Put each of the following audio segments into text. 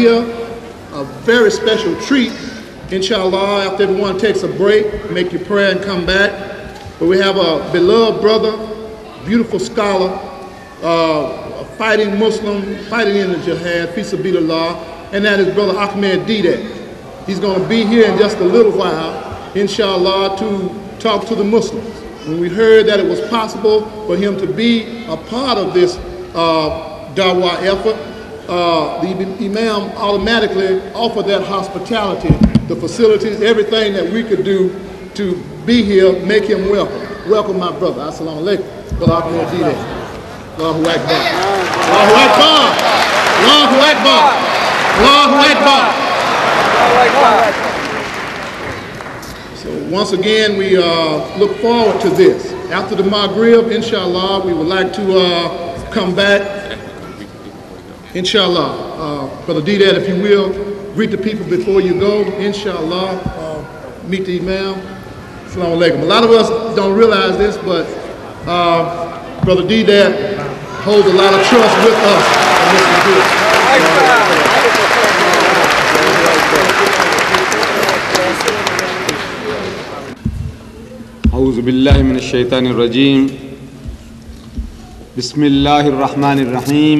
here. A very special treat, inshallah, after everyone takes a break, make your prayer and come back. But we have a beloved brother, beautiful scholar, uh, a fighting Muslim, fighting in the jihad, peace of law, and that is Brother Ahmed Deedat. He's going to be here in just a little while, inshallah, to talk to the Muslims. When we heard that it was possible for him to be a part of this uh, dawah effort, uh, the Imam automatically offered that hospitality, the facilities, everything that we could do to be here, make him welcome. Welcome, my brother. Assalamu alaikum. Ahmed Deedat. Allahu Akbar. Allahu Akbar. Allahu Akbar. Allahu Akbar. So once again, we uh, look forward to this. After the Maghrib, inshallah, we would like to uh, come back. Inshallah. Uh, Brother Didat, if you will, greet the people before you go. Inshallah. Uh, meet the Imam. Assalamu alaikum. A lot of us don't realize this, but uh, Brother Didat holds a lot of trust with us. أعوذ بالله من الشيطان الرجيم بسم الله الرحمن الرحيم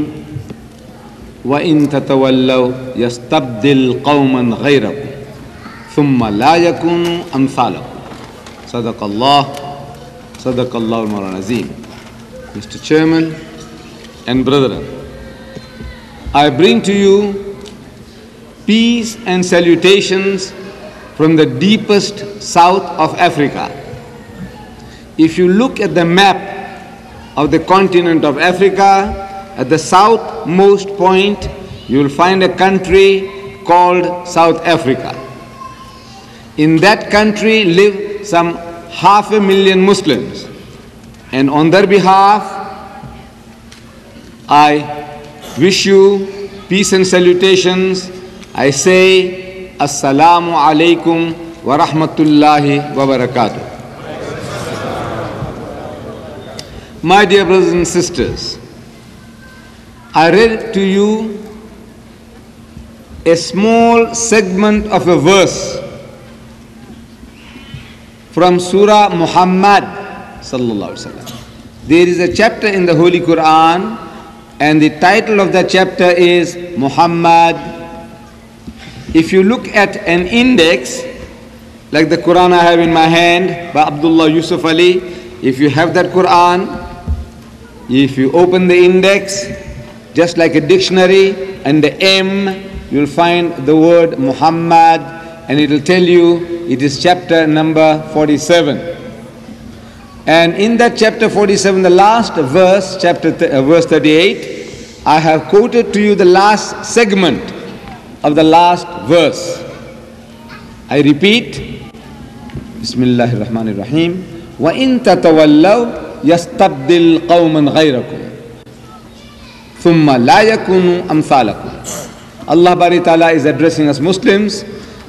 وإن تتولوا يستبدل قوما غيركم ثم لا يكونوا أمثالكم صدق الله صدق الله المولى العظيم Mr. Chairman and brethren I bring to you peace and salutations from the deepest south of Africa if you look at the map of the continent of Africa, at the southmost point, you will find a country called South Africa. In that country live some half a million Muslims. And on their behalf, I wish you peace and salutations. I say, Assalamu alaikum wa rahmatullahi wa barakatuh. My dear brothers and sisters, I read to you a small segment of a verse from Surah Muhammad. There is a chapter in the Holy Quran, and the title of that chapter is Muhammad. If you look at an index, like the Quran I have in my hand by Abdullah Yusuf Ali, if you have that Quran, if you open the index, just like a dictionary, and the M, you'll find the word Muhammad, and it'll tell you it is chapter number 47. And in that chapter 47, the last verse, chapter th- uh, verse 38, I have quoted to you the last segment of the last verse. I repeat, Bismillahir Rahmanir Rahim, وَإِن تَتَوَلَّوْا يستبدل قوما غيركم ثم لا يكونوا أمثالكم Allah Bari Ta'ala is addressing us Muslims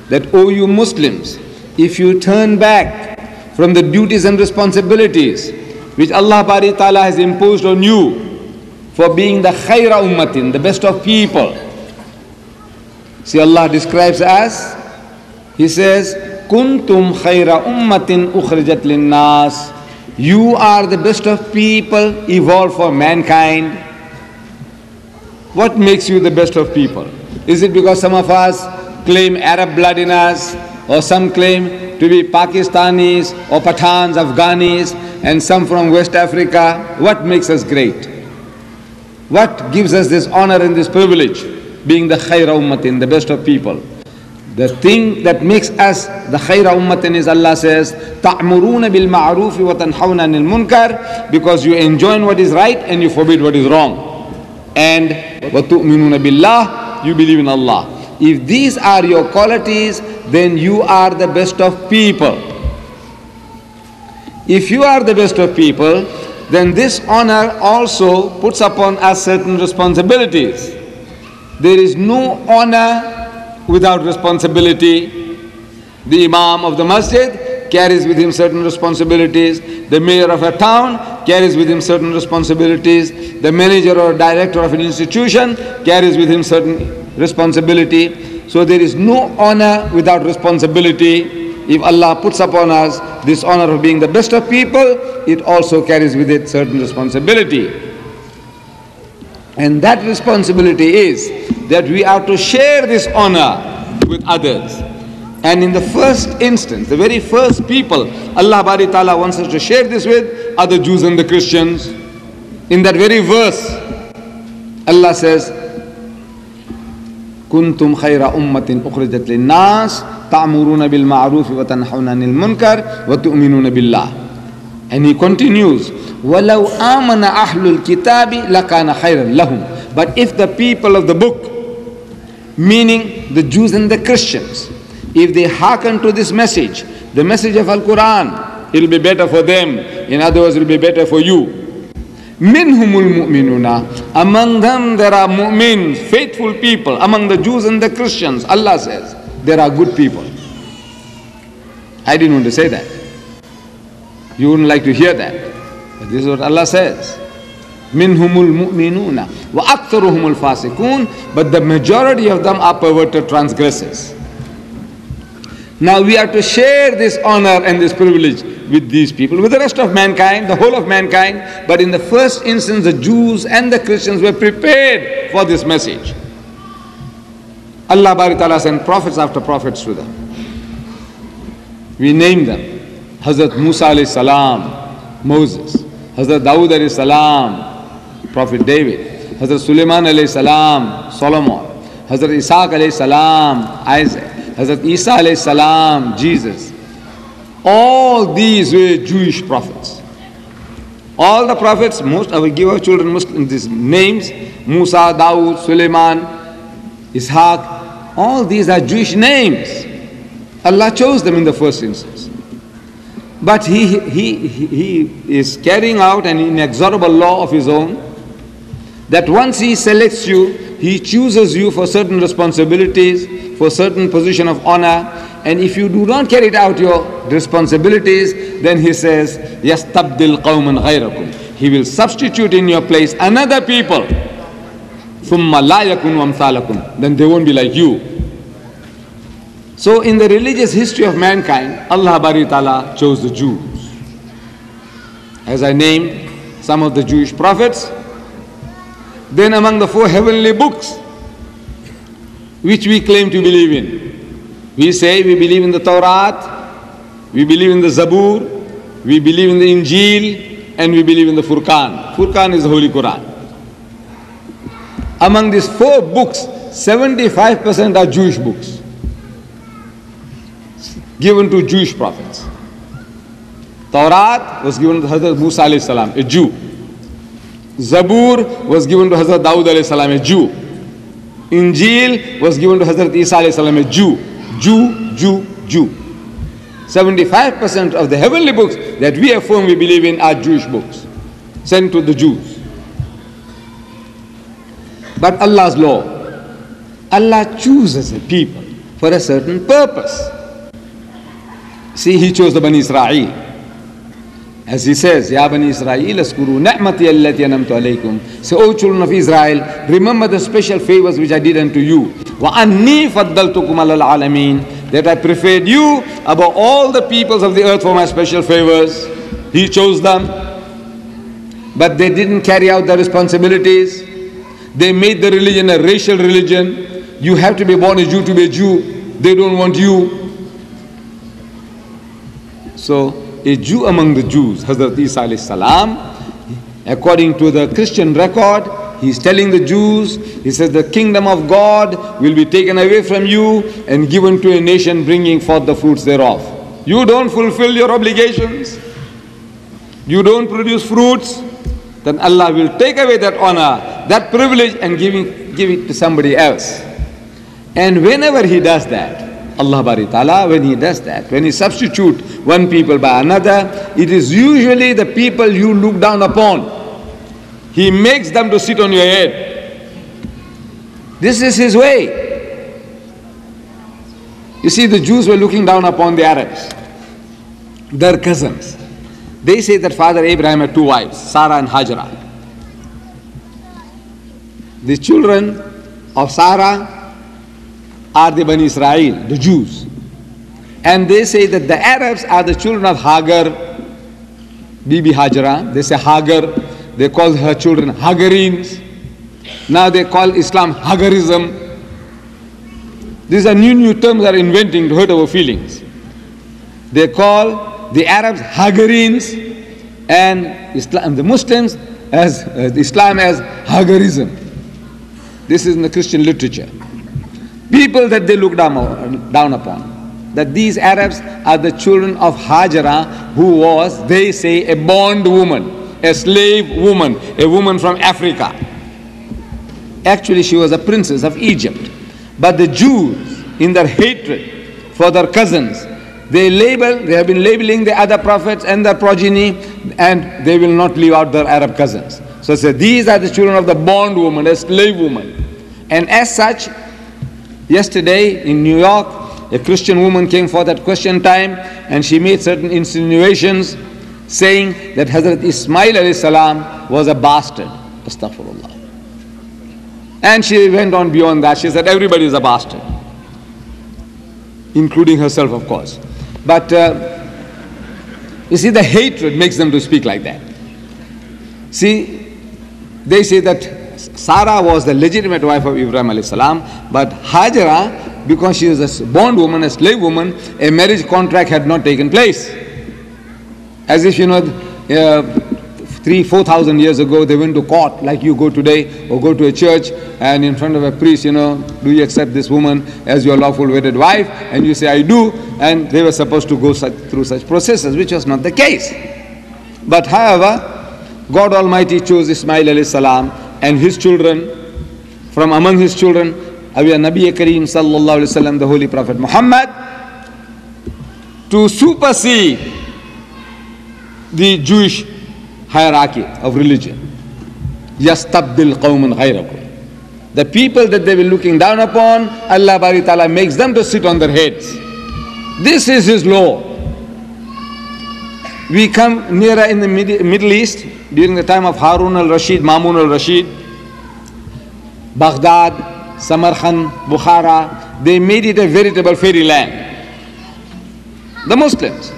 that, O you Muslims, if you turn back from the duties and responsibilities which Allah Bari Ta'ala has imposed on you for being the khaira ummatin, the best of people. See, Allah describes us, He says, Kuntum khaira ummatin ukhrijat linnas you are the best of people evolved for mankind. What makes you the best of people? Is it because some of us claim Arab blood in us, or some claim to be Pakistanis, or Pathans, Afghanis, and some from West Africa? What makes us great? What gives us this honor and this privilege, being the Khaira ummatin, the best of people? The thing that makes us the Khaira ummatin is Allah says, ta'muruna bil Ma'arufi wa tanhawna anil munkar, because you enjoin what is right and you forbid what is wrong And وَتُؤْمِنُونَ بِاللَّهِ You believe in Allah. If these are your qualities, then you are the best of people. If you are the best of people, then this honor also puts upon us certain responsibilities. There is no honor without responsibility. The Imam of the masjid carries with him certain responsibilities. The mayor of a town carries with him certain responsibilities. The manager or director of an institution carries with him certain responsibility. So there is no honor without responsibility. If Allah puts upon us this honor of being the best of people, it also carries with it certain responsibility. And that responsibility is that we are to share this honor with others. And in the first instance, the very first people Allah Bari Ta'ala wants us to share this with are the Jews and the Christians. In that very verse, Allah says, كنتم خير أمة أخرجت للناس تأمرون بالمعروف وتنحون عن المنكر وتؤمنون بالله and he continues وَلَوْ آمَنَ أَهْلُ الْكِتَابِ لَكَانَ خَيْرًا لَهُمْ But if the people of the book, meaning the Jews and the Christians, if they hearken to this message, the message of Al Quran, it'll be better for them. In other words, it'll be better for you. Minhumul mu'minuna. Among them there are mu'min, faithful people. Among the Jews and the Christians, Allah says, there are good people. I didn't want to say that. You wouldn't like to hear that. But this is what Allah says. Minhumul mu'minuna. Wa aktharuhumul fasikun. But the majority of them are perverted transgressors. Now we are to share this honor and this privilege with these people, with the rest of mankind, the whole of mankind. But in the first instance, the Jews and the Christians were prepared for this message. Allah Ta'ala sent prophets after prophets to them. We name them. Hazrat Musa salam, Moses, Hazrat Dawood salam, Prophet David, Hazrat Sulaiman alayhi salam, Solomon, Hazrat Isaac salam, Isaac, Hazrat Isa alayhi salam, Jesus. All these were Jewish prophets. All the prophets, most I will give our children Muslim these names, Musa, Dawood, Sulaiman, Ishaq, all these are Jewish names. Allah chose them in the first instance. But he, he, he is carrying out an inexorable law of his own that once he selects you, he chooses you for certain responsibilities, for certain position of honor, and if you do not carry out your responsibilities, then he says, يَسْتَبْدِلْ قَوْمًا غَيْرَكُمْ He will substitute in your place another people. ثُمَّ لَا يَكُنُ أَمْثَالَكُمْ Then they won't be like you. So in the religious history of mankind, Allah Bari Ta'ala chose the Jews. As I named some of the Jewish prophets, then among the four heavenly books, which we claim to believe in, we say we believe in the Torah, we believe in the Zabur, we believe in the Injil, and we believe in the Furqan. Furqan is the Holy Quran. Among these four books, 75% are Jewish books given to Jewish prophets. Torah was given to Hazrat Musa a Jew. Zabur was given to Hazrat Dawud alayhi salam, a Jew. Injil was given to Hazrat Isa alayhi salam, a Jew. Jew, Jew, Jew. 75% of the heavenly books that we affirm we believe in are Jewish books, sent to the Jews. But Allah's law, Allah chooses a people for a certain purpose. See, he chose the Bani Israel. As he says, Ya Bani Israel, askuru ni'mati allati anamtu alaykum. Say, O children of Israel, remember the special favors which I did unto you. Wa anni faddaltukum alal alameen. That I preferred you above all the peoples of the earth for my special favors. He chose them. But they didn't carry out their responsibilities. They made the religion a racial religion. You have to be born a Jew to be a Jew. They don't want you. So a Jew among the Jews, Hazrat Isa alayhi salam, according to the Christian record, he's telling the Jews, he says, the kingdom of God will be taken away from you and given to a nation bringing forth the fruits thereof. You don't fulfill your obligations, you don't produce fruits, then Allah will take away that honor, that privilege and give it, give it to somebody else. And whenever He does that, Allah Bari Ta'ala, when He does that, when He substitute one people by another, it is usually the people you look down upon. He makes them to sit on your head. This is His way. You see, the Jews were looking down upon the Arabs, their cousins. They say that Father Abraham had two wives, Sarah and Hajra. The children of Sarah are the Bani Israel, the Jews. And they say that the Arabs are the children of Hagar, Bibi Hajara. They say Hagar. They call her children Hagarenes. Now they call Islam Hagarism. These are new, new terms they are inventing to hurt our feelings. They call the Arabs Hagarenes and Islam, the Muslims as uh, Islam as Hagarism. This is in the Christian literature. People that they look down, down upon. That these Arabs are the children of Hajara, who was, they say, a bond woman, a slave woman, a woman from Africa. Actually, she was a princess of Egypt. But the Jews, in their hatred for their cousins, they label, they have been labeling the other prophets and their progeny, and they will not leave out their Arab cousins. So say these are the children of the bond woman, a slave woman. And as such, yesterday in New York, a Christian woman came for that question time and she made certain insinuations saying that Hazrat Ismail salam was a bastard. Astaghfirullah. And she went on beyond that. She said everybody is a bastard, including herself, of course. But uh, you see, the hatred makes them to speak like that. See, they say that Sarah was the legitimate wife of Ibrahim salam, but Hajara, because she was a bondwoman, a slave woman, a marriage contract had not taken place. As if, you know, uh, three, four thousand years ago, they went to court like you go today, or go to a church and in front of a priest, you know, do you accept this woman as your lawful wedded wife? And you say, I do. And they were supposed to go such, through such processes, which was not the case. But however, God Almighty chose Ismail salam and his children. From among his children, Abiya Nabi Kareem sallallahu alayhi wasallam, the Holy Prophet Muhammad, to supersede the Jewish hierarchy of religion. Yastabdil qawman ghayrakum. The people that they were looking down upon, Allah Bari Ta'ala makes them to sit on their heads. This is His law. We come nearer in the Middle East during the time of Harun al-Rashid, Mamun al-Rashid, Baghdad, Samarkand, Bukhara, they made it a veritable fairyland. The Muslims.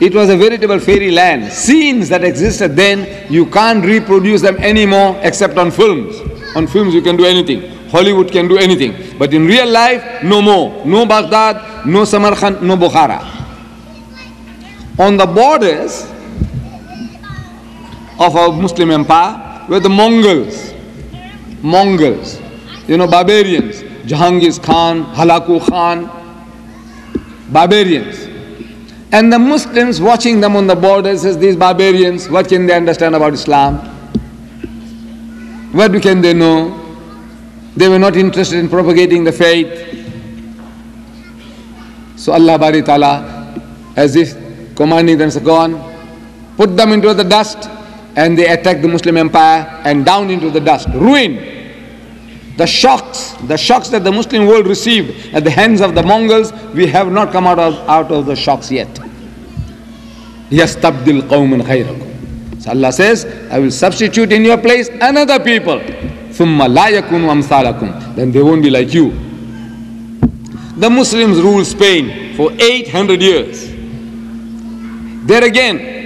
It was a veritable fairyland. Scenes that existed then, you can't reproduce them anymore except on films. On films you can do anything. Hollywood can do anything. But in real life, no more. No Baghdad, no Samarkand, no Bukhara. On the borders of our Muslim empire were the Mongols. Mongols. You know, barbarians. Jahangir Khan, Halaku Khan. Barbarians. And the Muslims watching them on the borders as these barbarians, what can they understand about Islam? What can they know? They were not interested in propagating the faith. So Allah Bari Ta'ala, as if commanding them to go on, put them into the dust and they attacked the Muslim empire and down into the dust. Ruin. The shocks, the shocks that the Muslim world received at the hands of the Mongols, we have not come out of, out of the shocks yet. Yastabdil qawman khayrakum. So Allah says, I will substitute in your place another people. ثُمَّ لَا يَكُونُ أَمْثَالَكُمْ Then they won't be like you. The Muslims ruled Spain for 800 years. There again,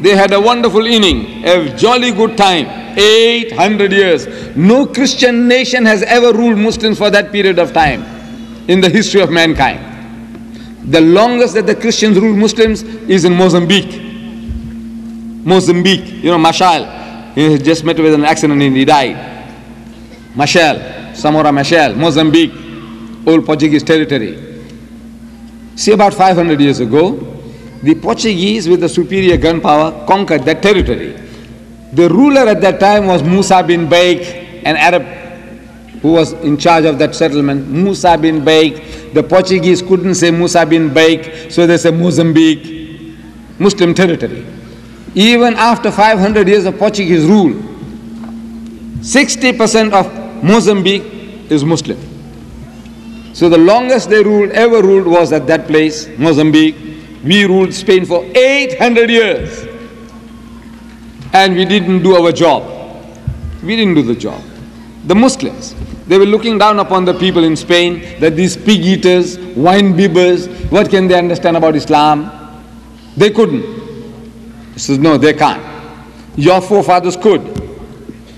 they had a wonderful inning, a jolly good time. 800 years. No Christian nation has ever ruled Muslims for that period of time in the history of mankind. The longest that the Christians ruled Muslims is in Mozambique. Mozambique, you know, Machel. He just met with an accident and he died. Machel, Samora Machel, Mozambique, old Portuguese territory. See, about 500 years ago, the Portuguese, with the superior gun power, conquered that territory. The ruler at that time was Musa bin Baik, an Arab who was in charge of that settlement. Musa bin Baik. The Portuguese couldn't say Musa bin Baik, so they say Mozambique, Muslim territory. Even after 500 years of Portuguese rule, 60% of Mozambique is Muslim. So the longest they ruled, ever ruled, was at that place, Mozambique. We ruled Spain for 800 years and we didn't do our job. We didn't do the job. The Muslims. They were looking down upon the people in Spain that these pig eaters, wine bibbers, what can they understand about Islam? They couldn't. He says, no, they can't. Your forefathers could.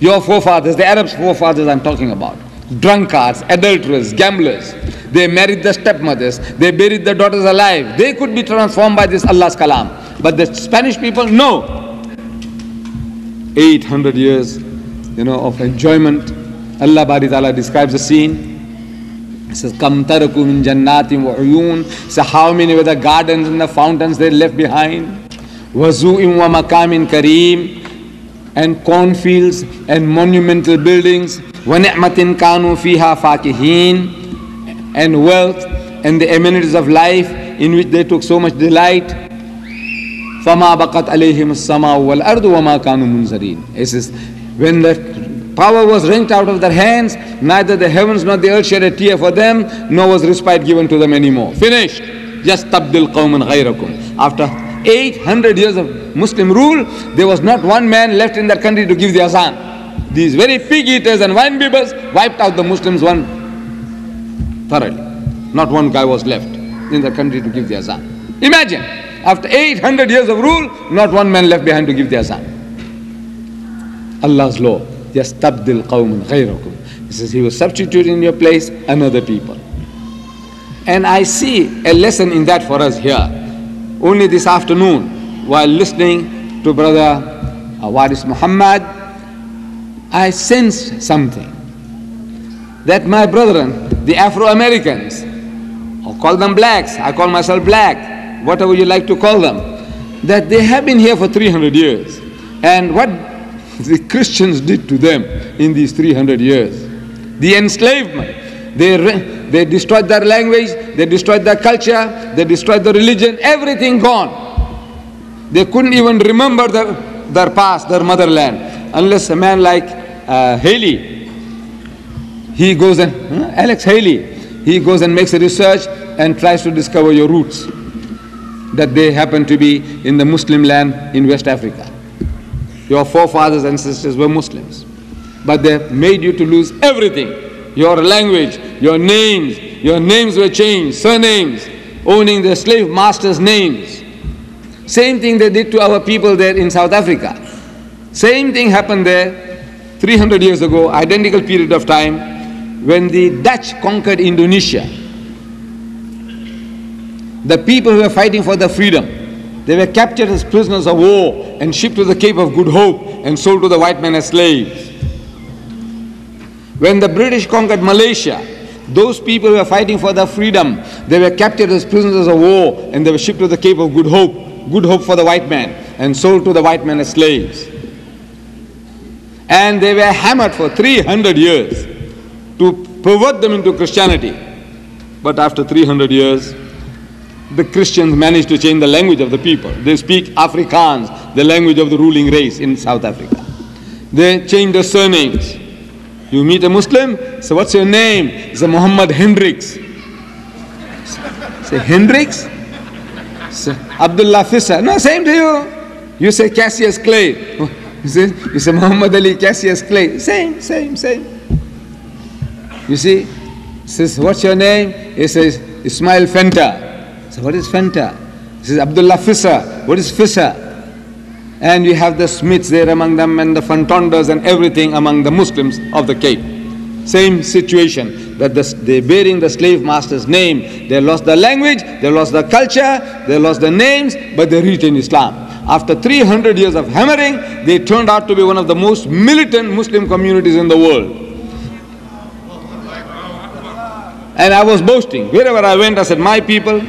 Your forefathers, the Arabs' forefathers I'm talking about. Drunkards, adulterers, gamblers. They married the stepmothers. They buried the daughters alive. They could be transformed by this Allah's kalam. But the Spanish people, no. 800 years, you know, of enjoyment. Allah Bari Ta'ala describes the scene. He says, Kam taraku min jannatin wa uyun. So how many were the gardens and the fountains they left behind? Wazu'in wa makamin kareem. And cornfields and monumental buildings. Ni'matin kanu fiha fakihin And wealth and the amenities of life in which they took so much delight. فما بقت عليهم السماء والأرض وما كانوا منذرين. It says, when the power was wrenched out of their hands, neither the heavens nor the earth shed a tear for them, nor was respite given to them anymore. Finished. Just tabdil qawman ghayrakum. After 800 years of Muslim rule, there was not one man left in that country to give the azan. These very pig eaters and wine bibbers wiped out the Muslims one thoroughly. Not one guy was left in the country to give the azan. Imagine. After 800 years of rule, not one man left behind to give the azan. Allah's law. يَسْتَبْدِلْ قَوْمٌ غَيْرَكُمْ He says He will substitute in your place another people. And I see a lesson in that for us here. Only this afternoon, while listening to Brother Waris Muhammad, I sensed something. That my brethren, the Afro-Americans, or call them blacks, I call myself black, whatever you like to call them, that they have been here for 300 years. And what the Christians did to them in these 300 years, the enslavement, they, they destroyed their language, they destroyed their culture, they destroyed the religion, everything gone. They couldn't even remember their, their past, their motherland, unless a man like uh, Haley, he goes and? Alex Haley, he goes and makes a research and tries to discover your roots that they happen to be in the Muslim land in West Africa. Your forefathers and sisters were Muslims, but they made you to lose everything your language, your names. Your names were changed, surnames, owning the slave masters' names. Same thing they did to our people there in South Africa. Same thing happened there 300 years ago, identical period of time, when the Dutch conquered Indonesia. The people who were fighting for their freedom, they were captured as prisoners of war and shipped to the Cape of Good Hope and sold to the white men as slaves. When the British conquered Malaysia, those people who were fighting for their freedom, they were captured as prisoners of war and they were shipped to the Cape of Good Hope, Good Hope for the white man, and sold to the white men as slaves. And they were hammered for 300 years to pervert them into Christianity. But after 300 years, the Christians managed to change the language of the people. They speak Afrikaans, the language of the ruling race in South Africa. They change the surnames. You meet a Muslim, so what's your name? A Muhammad Hendricks. Say Hendricks? Say Abdullah Fissa. No, same to you. You say Cassius Clay. You say, you say Muhammad Ali Cassius Clay. Same, same, same. You see, says, what's your name? He says, Ismail Fenta. So what is Fenta? This is Abdullah Fissa. What is Fissa? And you have the Smiths there among them and the Fantondas and everything among the Muslims of the Cape. Same situation that the, they're bearing the slave master's name. They lost the language, they lost the culture, they lost the names, but they retain Islam. After 300 years of hammering, they turned out to be one of the most militant Muslim communities in the world. And I was boasting. Wherever I went, I said, My people,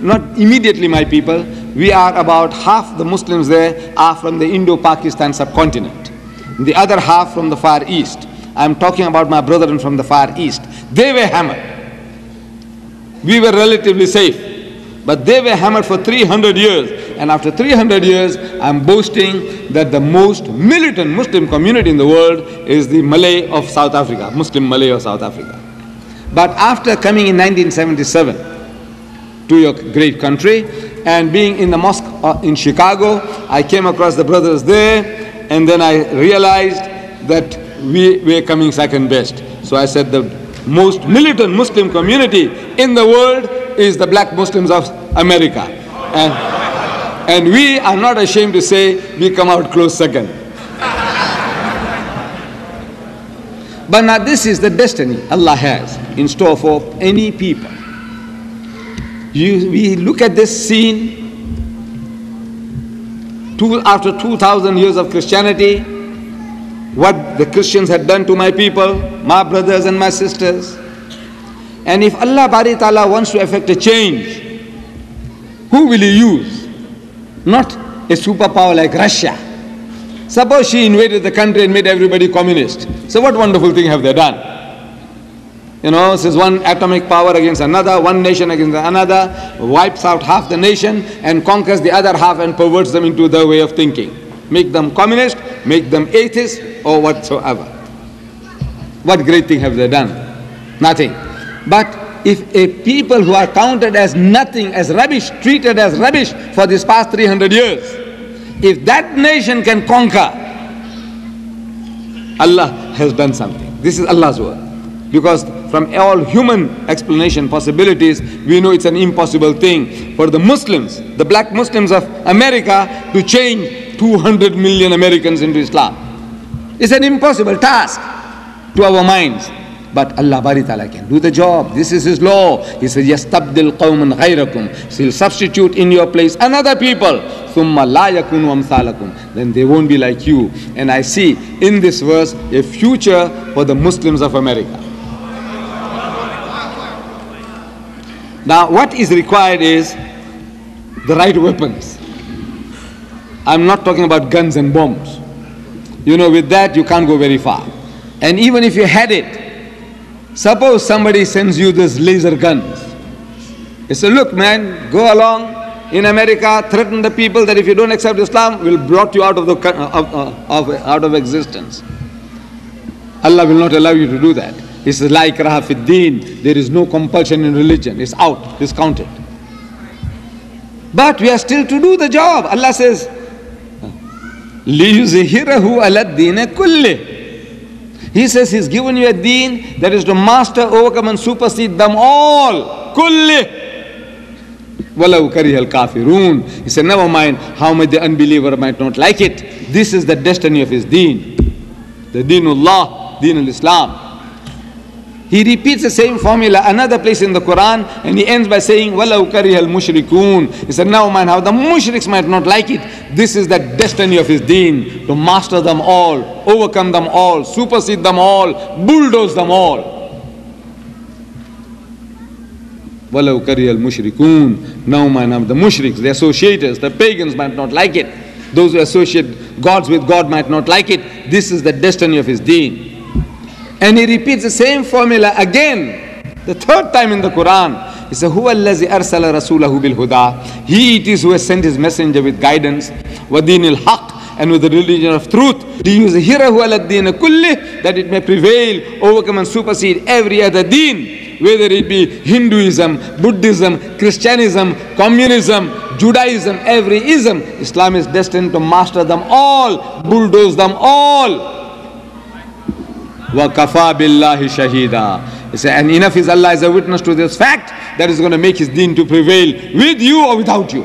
not immediately my people, we are about half the Muslims there are from the Indo-Pakistan subcontinent. The other half from the Far East. I'm talking about my brethren from the Far East. They were hammered. We were relatively safe. But they were hammered for 300 years. And after 300 years, I'm boasting that the most militant Muslim community in the world is the Malay of South Africa, Muslim Malay of South Africa. But after coming in 1977, to your great country. And being in the mosque uh, in Chicago, I came across the brothers there, and then I realized that we were coming second best. So I said the most militant Muslim community in the world is the black Muslims of America. And, and we are not ashamed to say we come out close second. But now this is the destiny Allah has in store for any people. You, we look at this scene two, after 2,000 years of Christianity, what the Christians had done to my people, my brothers and my sisters. And if Allah Bari Ta'ala wants to effect a change, who will He use? Not a superpower like Russia. Suppose she invaded the country and made everybody communist. So, what wonderful thing have they done? You know, says one atomic power against another, one nation against another, wipes out half the nation and conquers the other half and perverts them into their way of thinking. Make them communist, make them atheists, or whatsoever. What great thing have they done? Nothing. But if a people who are counted as nothing, as rubbish, treated as rubbish for this past 300 years, if that nation can conquer, Allah has done something. This is Allah's word. Because from all human explanation possibilities, we know it's an impossible thing for the Muslims, the black Muslims of America, to change 200 million Americans into Islam. It's an impossible task to our minds. But Allah Bari Ta'ala can do the job. This is His law. He says, يَسْتَبْدِلْ قَوْمًا غَيْرَكُمْ So He'll substitute in your place another people. ثُمَّ لَا يَكُونُ أَمْثَالَكُمْ Then they won't be like you. And I see in this verse a future for the Muslims of America. Now, what is required is the right weapons. I'm not talking about guns and bombs. You know, with that, you can't go very far. And even if you had it, suppose somebody sends you this laser guns. He said, Look, man, go along in America, threaten the people that if you don't accept Islam, we'll blot you out of, the, of, of, out of existence. Allah will not allow you to do that. It's like Rahafiddin. There is no compulsion in religion. It's out, discounted. But we are still to do the job. Allah says, لِيُزِهِرَهُ عَلَى الدِّينِ كُلِّهِ He says He's given you a deen that is to master, overcome and supersede them all. كُلِّهِ وَلَوْ كَرِهَ الْكَافِرُونَ He said, never mind how much the unbeliever might not like it. This is the destiny of his deen. The deenullah, deen al-Islam. He repeats the same formula another place in the Quran and he ends by saying, Walau al mushrikun. He said, Now, man, how the mushriks might not like it. This is the destiny of his deen to master them all, overcome them all, supersede them all, bulldoze them all. Walau al mushrikun. Now, man, how the mushriks, the associators, the pagans might not like it. Those who associate gods with God might not like it. This is the destiny of his deen. And he repeats the same formula again, the third time in the Quran. He says, هُوَ الَّذِي أَرْسَلَ رَسُولَهُ بِالْهُدَى He it is who has sent his messenger with guidance, وَدِينِ الْحَقِّ and with the religion of truth. لِيُزْهِرَهُ عَلَى الدِّينِ كُلِّهِ That it may prevail, overcome and supersede every other deen, whether it be Hinduism, Buddhism, Christianism, Communism, Judaism, every ism. Islam is destined to master them all, bulldoze them all. وَكَفَى بِاللَّهِ شَهِيدًا and enough is Allah as a witness to this fact that is going to make his deen to prevail with you or without you.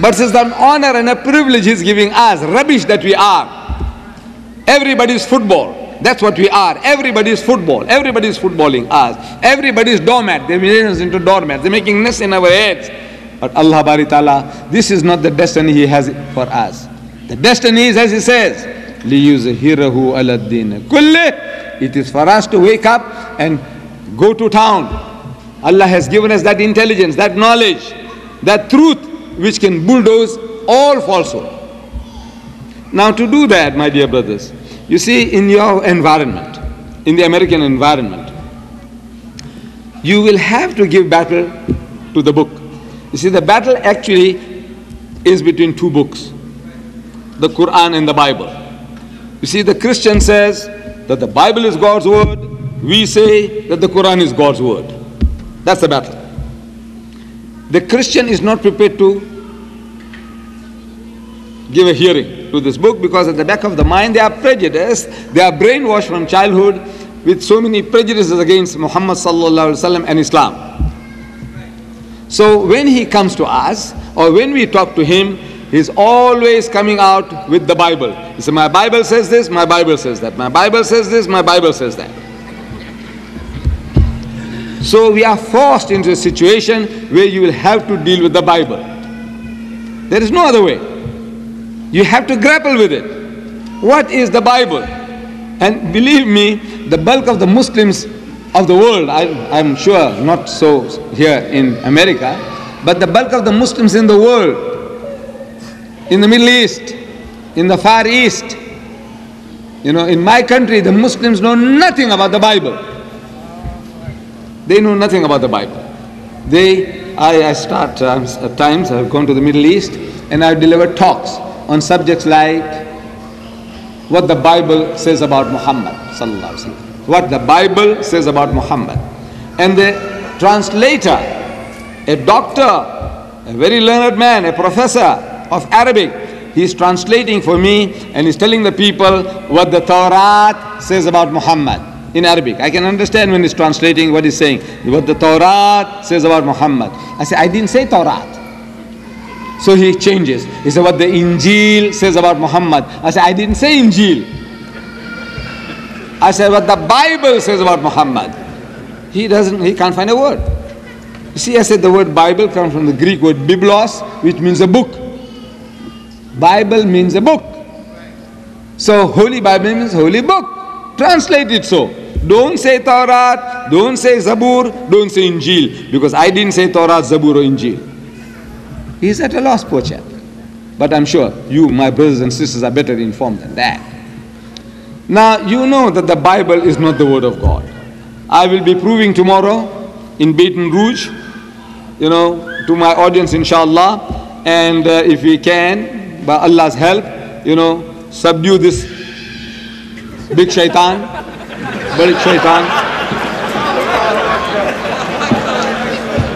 But it's an honor and a privilege he's giving us, rubbish that we are. Everybody's football. That's what we are. Everybody's football. Everybody's footballing us. Everybody's doormat. They're making us into doormats. They're making nests in our heads. But Allah Bari Ta'ala, this is not the destiny He has for us. The destiny is as He says, لِيُزْهِرَهُ عَلَى الدِّينِ كُلِّهِ It is for us to wake up and go to town. Allah has given us that intelligence, that knowledge, that truth which can bulldoze all falsehood. Now to do that, my dear brothers, you see in your environment, in the American environment, you will have to give battle to the book. You see, the battle actually is between two books, the Quran and the Bible. You see, the Christian says that the Bible is God's word. We say that the Quran is God's word. That's the battle. The Christian is not prepared to give a hearing to this book because at the back of the mind they are prejudiced, they are brainwashed from childhood with so many prejudices against Muhammad and Islam. So when he comes to us or when we talk to him, he's always coming out with the Bible. He says, My Bible says this, my Bible says that, my Bible says this, my Bible says that. So we are forced into a situation where you will have to deal with the Bible. There is no other way. You have to grapple with it. What is the Bible? And believe me, the bulk of the Muslims of the world, I, am sure not so here in America, but the bulk of the Muslims in the world, in the Middle East, in the Far East, you know, in my country, the Muslims know nothing about the Bible. They know nothing about the Bible. They, I, I start um, at times, I've gone to the Middle East and I've delivered talks on subjects like what the Bible says about Muhammad what the Bible says about Muhammad. And the translator, a doctor, a very learned man, a professor of Arabic, he's translating for me and he's telling the people what the Torah says about Muhammad in Arabic. I can understand when he's translating what he's saying, what the Torah says about Muhammad. I say, I didn't say Torah. So he changes. He said, What the Injil says about Muhammad. I said, I didn't say Injil. I said, What the Bible says about Muhammad. He doesn't, he can't find a word. You see, I said the word Bible comes from the Greek word biblos, which means a book. Bible means a book. So, Holy Bible means holy book. Translate it so. Don't say Torah, don't say Zabur, don't say Injil, because I didn't say Torah, Zabur, or Injil. He's at a loss, poor chap. But I'm sure you, my brothers and sisters, are better informed than that. Now, you know that the Bible is not the Word of God. I will be proving tomorrow in Baton Rouge, you know, to my audience, inshallah. And uh, if we can, by Allah's help, you know, subdue this big shaitan, big shaitan.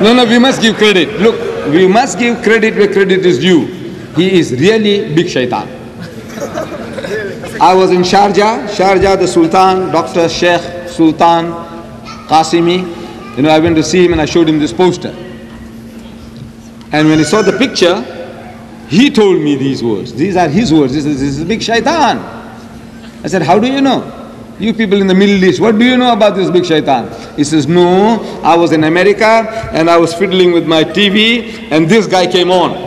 No, no, we must give credit. Look, we must give credit where credit is due. He is really big shaitan. I was in Sharjah, Sharjah, the Sultan, Dr. Sheikh Sultan Qasimi. You know, I went to see him and I showed him this poster. And when he saw the picture, he told me these words. These are his words. This is, this is big shaitan. I said, How do you know? You people in the Middle East, what do you know about this big shaitan? He says, No, I was in America and I was fiddling with my TV and this guy came on.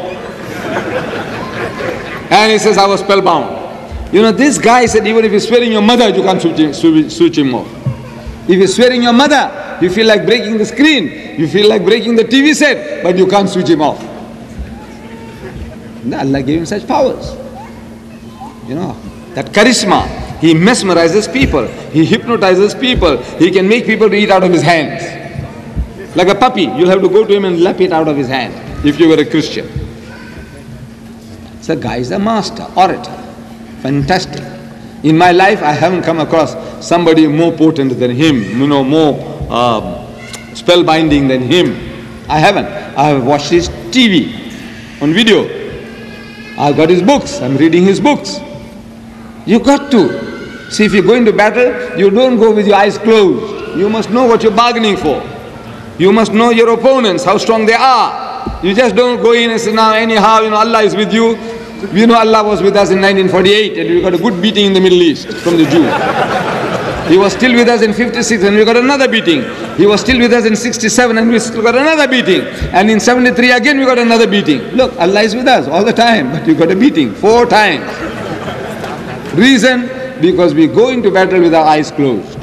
and he says, I was spellbound. You know, this guy said, even if he's swearing your mother, you can't switch him, switch him off. If he's swearing your mother, you feel like breaking the screen, you feel like breaking the TV set, but you can't switch him off. Allah gave him such powers. You know, that charisma. He mesmerizes people. He hypnotizes people. He can make people eat out of his hands. Like a puppy, you'll have to go to him and lap it out of his hand if you were a Christian. So guy is a master, orator. Fantastic. In my life, I haven't come across somebody more potent than him, you know, more um, spellbinding than him. I haven't. I have watched his TV on video. I've got his books. I'm reading his books. You got to. See, if you go into battle, you don't go with your eyes closed. You must know what you're bargaining for. You must know your opponents, how strong they are. You just don't go in and say, now anyhow, you know, Allah is with you. We know Allah was with us in 1948 and we got a good beating in the Middle East from the Jews. He was still with us in 56 and we got another beating. He was still with us in 67 and we still got another beating. And in 73 again we got another beating. Look, Allah is with us all the time, but you got a beating four times. Reason? because we go into battle with our eyes closed.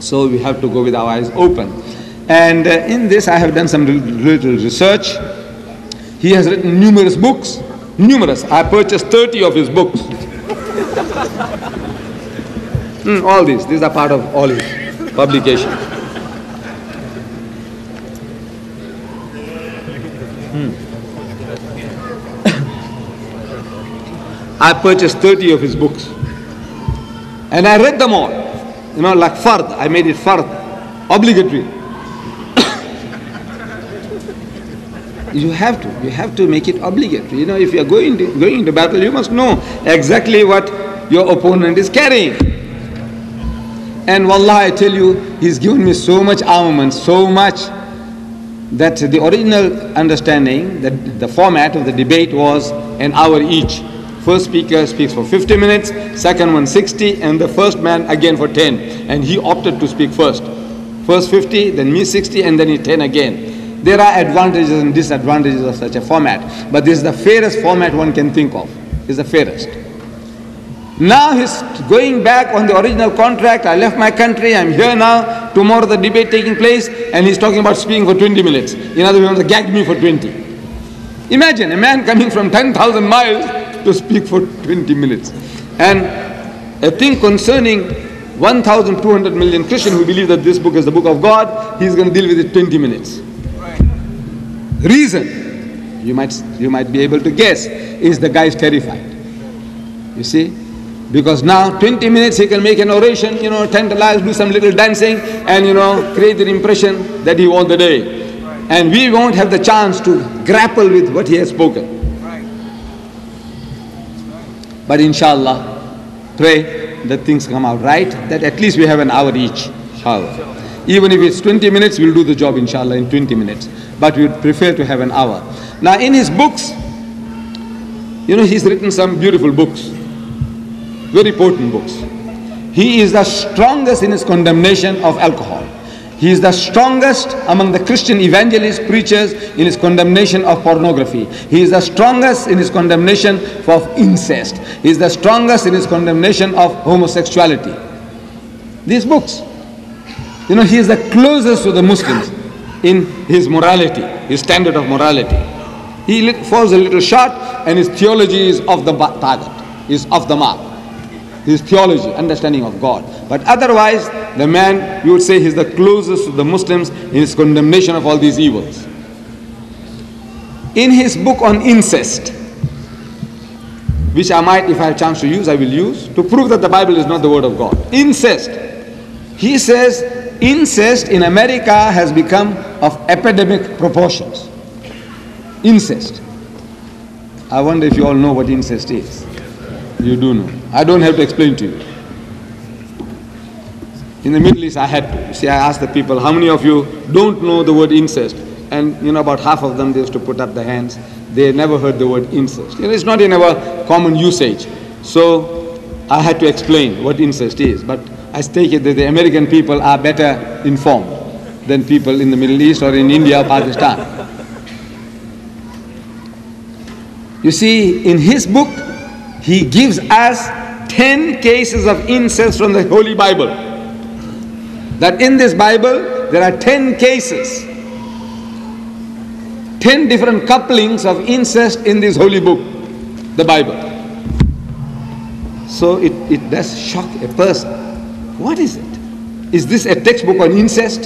So we have to go with our eyes open. And uh, in this, I have done some little research. He has written numerous books, numerous. I purchased 30 of his books. Mm, all these, these are part of all his publications. Hmm. I purchased 30 of his books. And I read them all. You know, like fard, I made it fard, obligatory. you have to. You have to make it obligatory. You know, if you are going to, going into battle, you must know exactly what your opponent is carrying. And wallah, I tell you, he's given me so much armament, so much that the original understanding, that the format of the debate was an hour each. First speaker speaks for 50 minutes, second one 60, and the first man again for 10. And he opted to speak first. First 50, then me 60, and then he 10 again. There are advantages and disadvantages of such a format, but this is the fairest format one can think of. Is the fairest. Now he's going back on the original contract. I left my country. I'm here now. Tomorrow the debate taking place, and he's talking about speaking for 20 minutes. In other words, gag me for 20. Imagine a man coming from 10,000 miles to speak for 20 minutes. And a thing concerning 1,200 million Christians who believe that this book is the book of God, he's going to deal with it 20 minutes. Reason, you might, you might be able to guess, is the guy is terrified. You see? Because now 20 minutes he can make an oration, you know, tantalize, do some little dancing and, you know, create the impression that he won the day. And we won't have the chance to grapple with what he has spoken. But inshallah, pray that things come out right, that at least we have an hour each. Inshallah. Even if it's 20 minutes, we'll do the job inshallah in 20 minutes. But we would prefer to have an hour. Now in his books, you know, he's written some beautiful books very potent books. He is the strongest in his condemnation of alcohol. He is the strongest among the Christian evangelist preachers in his condemnation of pornography. He is the strongest in his condemnation of incest. He is the strongest in his condemnation of homosexuality. These books. You know, he is the closest to the Muslims in his morality, his standard of morality. He falls a little short and his theology is off the target, is off the mark his theology, understanding of God. But otherwise, the man, you would say, he's the closest to the Muslims in his condemnation of all these evils. In his book on incest, which I might, if I have chance to use, I will use, to prove that the Bible is not the word of God. Incest. He says incest in America has become of epidemic proportions. Incest. I wonder if you all know what incest is. You do know. I don't have to explain to you. In the Middle East, I had to. See, I asked the people, how many of you don't know the word incest? And, you know, about half of them, they used to put up their hands. They never heard the word incest. You know, it's not in our common usage. So I had to explain what incest is. But I take it that the American people are better informed than people in the Middle East or in India or Pakistan. You see, in his book, he gives us 10 cases of incest from the Holy Bible. That in this Bible, there are 10 cases, 10 different couplings of incest in this holy book, the Bible. So it, it does shock a person. What is it? Is this a textbook on incest?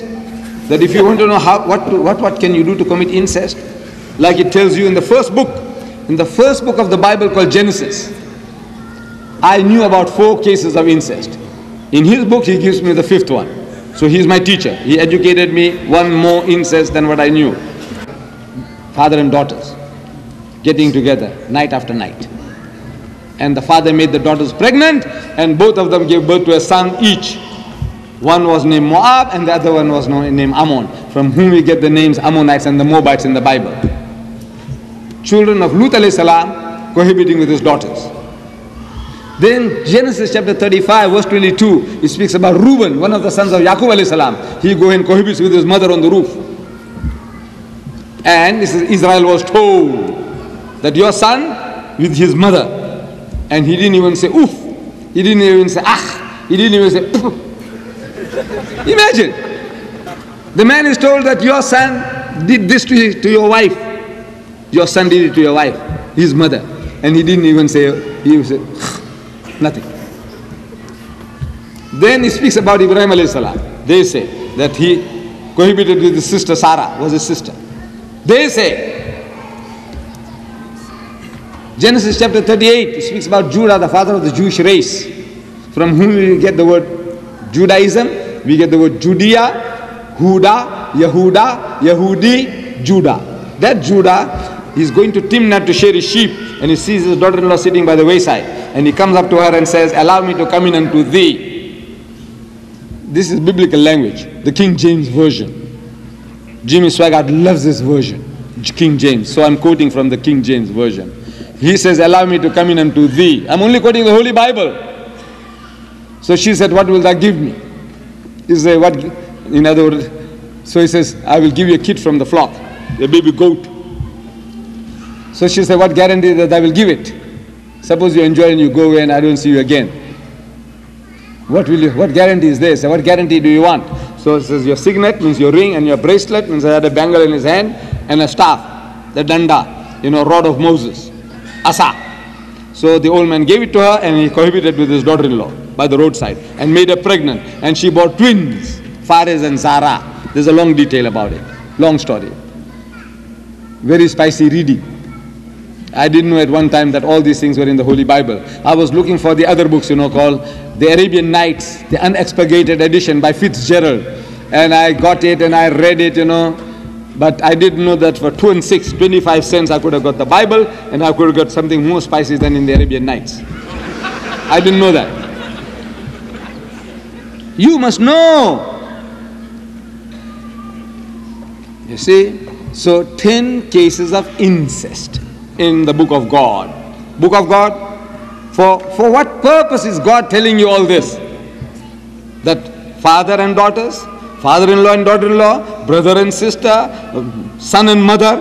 That if you want to know how, what, to, what, what can you do to commit incest? Like it tells you in the first book, in the first book of the Bible called Genesis, I knew about four cases of incest. In his book, he gives me the fifth one. So he's my teacher. He educated me one more incest than what I knew. Father and daughters getting together night after night. And the father made the daughters pregnant, and both of them gave birth to a son each. One was named Moab, and the other one was named Ammon, from whom we get the names Ammonites and the Moabites in the Bible. Children of Lut salam cohabiting with his daughters. Then Genesis chapter 35 verse 22, it speaks about Reuben, one of the sons of Yaqub alayhi salam. He go and cohabits with his mother on the roof. And Israel was told that your son with his mother. And he didn't even say oof. He didn't even say ah. He didn't even say Imagine. The man is told that your son did this to, to your wife. Your son did it to your wife, his mother. And he didn't even say, he said, Nothing. Then he speaks about Ibrahim alayhi salam. They say that he cohabited with his sister Sarah, was his sister. They say, Genesis chapter 38 speaks about Judah, the father of the Jewish race, from whom we get the word Judaism, we get the word Judea, Huda, Yehuda, Yehudi, Judah. That Judah is going to Timnah to share his sheep and he sees his daughter-in-law sitting by the wayside and he comes up to her and says, allow me to come in unto thee. This is biblical language, the King James Version. Jimmy Swaggart loves this version, King James. So I'm quoting from the King James Version. He says, allow me to come in unto thee. I'm only quoting the Holy Bible. So she said, what will that give me? He said, what, in other words, so he says, I will give you a kid from the flock, a baby goat. So she said, What guarantee that I will give it? Suppose you enjoy and you go away and I don't see you again. What will you what guarantee is this? What guarantee do you want? So it says your signet means your ring and your bracelet means I had a bangle in his hand and a staff, the danda, you know, rod of Moses. Asa. So the old man gave it to her and he cohabited with his daughter-in-law by the roadside and made her pregnant. And she bore twins, Fares and Zara. There's a long detail about it. Long story. Very spicy reading. I didn't know at one time that all these things were in the Holy Bible. I was looking for the other books, you know, called The Arabian Nights, the unexpurgated edition by Fitzgerald. And I got it and I read it, you know. But I didn't know that for two and six, 25 cents, I could have got the Bible and I could have got something more spicy than in the Arabian Nights. I didn't know that. You must know. You see? So, 10 cases of incest in the book of God. Book of God? For, for what purpose is God telling you all this? That father and daughters, father in law and daughter in law, brother and sister, son and mother.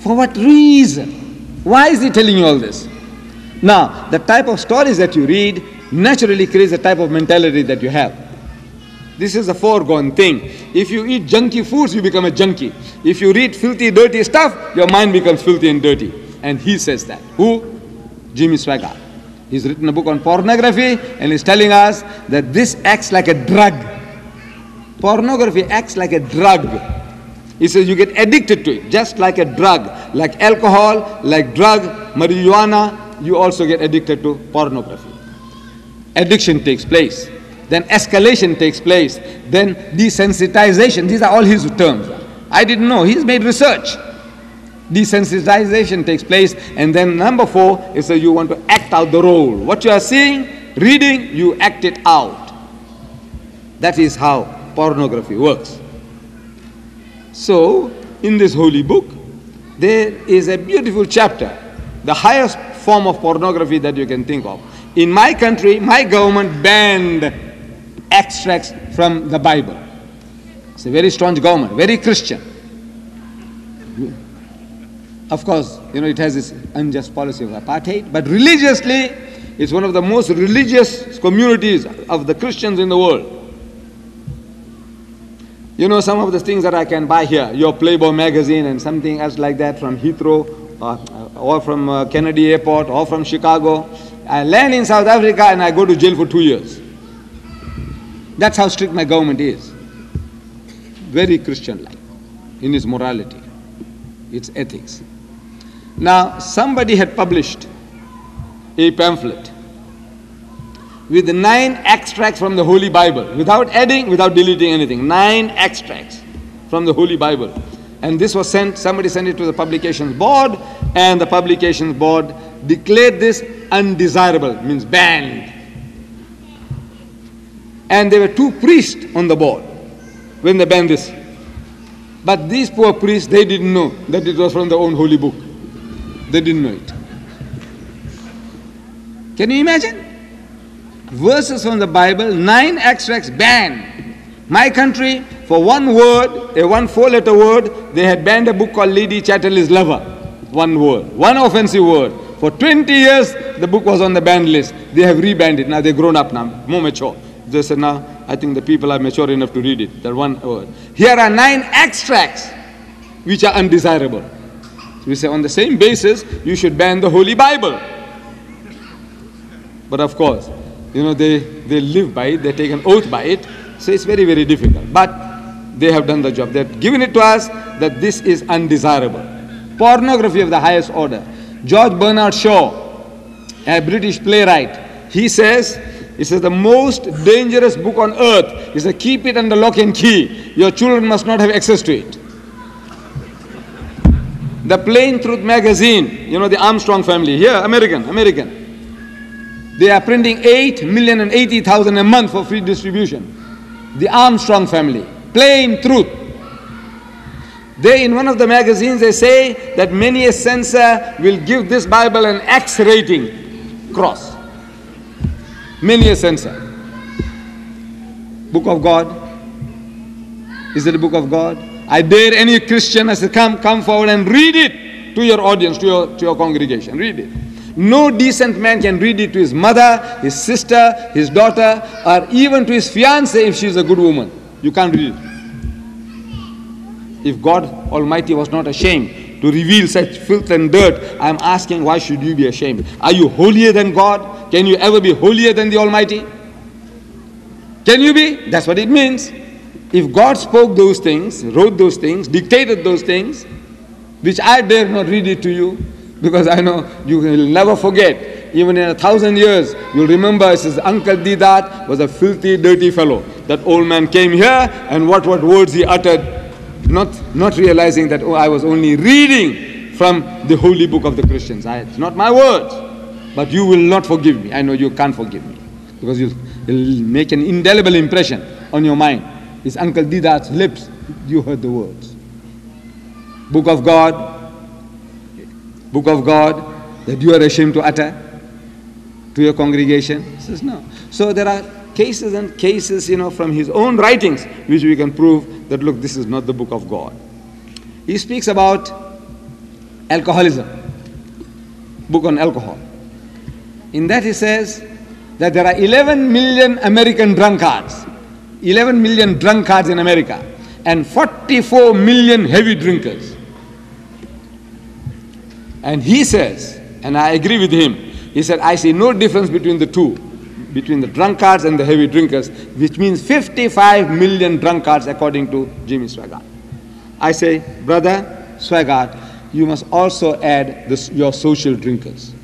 For what reason? Why is he telling you all this? Now, the type of stories that you read naturally creates the type of mentality that you have. This is a foregone thing. If you eat junky foods, you become a junkie. If you read filthy, dirty stuff, your mind becomes filthy and dirty. And he says that. Who? Jimmy Swaggart. He's written a book on pornography and he's telling us that this acts like a drug. Pornography acts like a drug. He says you get addicted to it, just like a drug. Like alcohol, like drug, marijuana, you also get addicted to pornography. Addiction takes place then escalation takes place, then desensitization. These are all his terms. I didn't know. He's made research. Desensitization takes place, and then number four is that you want to act out the role. What you are seeing, reading, you act it out. That is how pornography works. So, in this holy book, there is a beautiful chapter, the highest form of pornography that you can think of. In my country, my government banned extracts from the Bible. It's a very strong government, very Christian. Of course, you know, it has this unjust policy of apartheid, but religiously, it's one of the most religious communities of the Christians in the world. You know, some of the things that I can buy here, your Playboy magazine and something else like that from Heathrow uh, or from uh, Kennedy Airport or from Chicago. I land in South Africa and I go to jail for two years. That's how strict my government is. Very Christian like in its morality, its ethics. Now, somebody had published a pamphlet with nine extracts from the Holy Bible, without adding, without deleting anything. Nine extracts from the Holy Bible. And this was sent, somebody sent it to the publications board, and the publications board declared this undesirable, means banned. And there were two priests on the board when they banned this. But these poor priests, they didn't know that it was from their own holy book. They didn't know it. Can you imagine? Verses from the Bible, nine extracts banned. My country, for one word, a one four letter word, they had banned a book called Lady Chatterley's Lover. One word, one offensive word. For 20 years, the book was on the banned list. They have rebanned it. Now they're grown up now, more mature. They said, now I think the people are mature enough to read it. That one word. Here are nine extracts which are undesirable. So we say on the same basis, you should ban the Holy Bible. But of course, you know, they, they live by it, they take an oath by it, so it's very, very difficult. But they have done the job. They've given it to us that this is undesirable. Pornography of the highest order. George Bernard Shaw, a British playwright, he says it says the most dangerous book on earth is to keep it under lock and key. Your children must not have access to it. The Plain Truth magazine, you know, the Armstrong family, here, American, American. They are printing 8 million and 80,000 a month for free distribution. The Armstrong family, Plain Truth. They, in one of the magazines, they say that many a censor will give this Bible an X rating cross. Many a censor. Book of God. Is it the book of God? I dare any Christian, I say, come, come forward and read it to your audience, to your, to your congregation. Read it. No decent man can read it to his mother, his sister, his daughter, or even to his fiancée if she is a good woman. You can't read it. If God Almighty was not ashamed to reveal such filth and dirt, I am asking, why should you be ashamed? Are you holier than God? Can you ever be holier than the Almighty? Can you be? That's what it means. If God spoke those things, wrote those things, dictated those things, which I dare not read it to you, because I know you will never forget. Even in a thousand years, you'll remember says Uncle Deedat was a filthy, dirty fellow. That old man came here and what, what words he uttered, not, not realizing that, oh, I was only reading from the holy book of the Christians. I, it's not my words. But you will not forgive me. I know you can't forgive me. Because you'll, you'll make an indelible impression on your mind. His Uncle Deedat's lips, you heard the words. Book of God, Book of God, that you are ashamed to utter to your congregation? He says, no. So there are cases and cases, you know, from his own writings, which we can prove that, look, this is not the book of God. He speaks about alcoholism, book on alcohol. In that he says that there are 11 million American drunkards 11 million drunkards in America and 44 million heavy drinkers. And he says, and I agree with him, he said, I see no difference between the two, between the drunkards and the heavy drinkers, which means 55 million drunkards according to Jimmy Swaggart. I say, brother Swaggart, you must also add this, your social drinkers.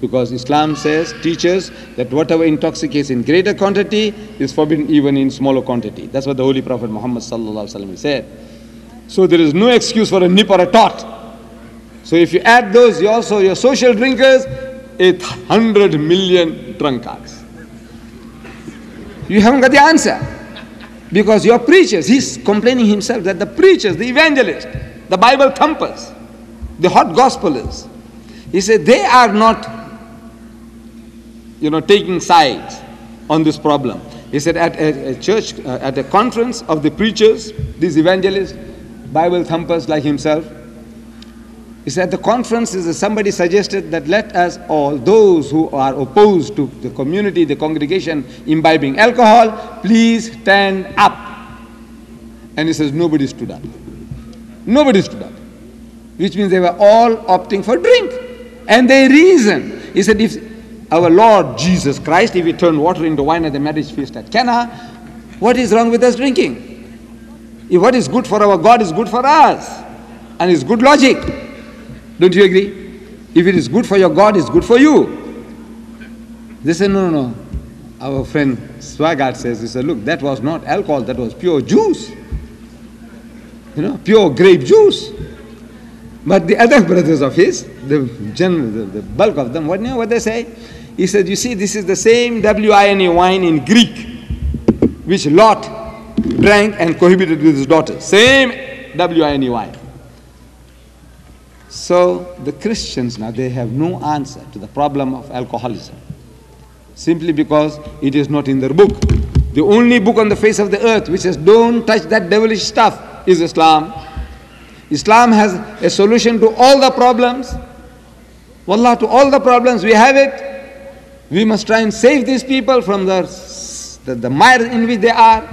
Because Islam says, teaches that whatever intoxicates in greater quantity is forbidden even in smaller quantity. That's what the Holy Prophet Muhammad said. So there is no excuse for a nip or a tot. So if you add those, you also your social drinkers, 100 million drunkards. You haven't got the answer. Because your preachers, he's complaining himself that the preachers, the evangelists, the Bible thumpers, the hot gospelers, he said they are not you know, taking sides on this problem. He said at a, a church, uh, at a conference of the preachers, these evangelists, Bible thumpers like himself, he said the conference is somebody suggested that let us all, those who are opposed to the community, the congregation imbibing alcohol, please stand up. And he says nobody stood up. Nobody stood up. Which means they were all opting for drink. And they reason. He said if our Lord Jesus Christ, if he turned water into wine at the marriage feast at Cana, what is wrong with us drinking? If what is good for our God is good for us, and it's good logic. Don't you agree? If it is good for your God, it's good for you. They say, no, no, no. Our friend Swaggart says, he said, look, that was not alcohol, that was pure juice. You know, pure grape juice. But the other brothers of his, the general, the, the bulk of them, what, you know what they say? He said, You see, this is the same wine wine in Greek, which Lot drank and cohabited with his daughter. Same wine. So the Christians now, they have no answer to the problem of alcoholism. Simply because it is not in their book. The only book on the face of the earth which says, Don't touch that devilish stuff is Islam. Islam has a solution to all the problems. Wallah, to all the problems, we have it. We must try and save these people from the, the, the mire in which they are.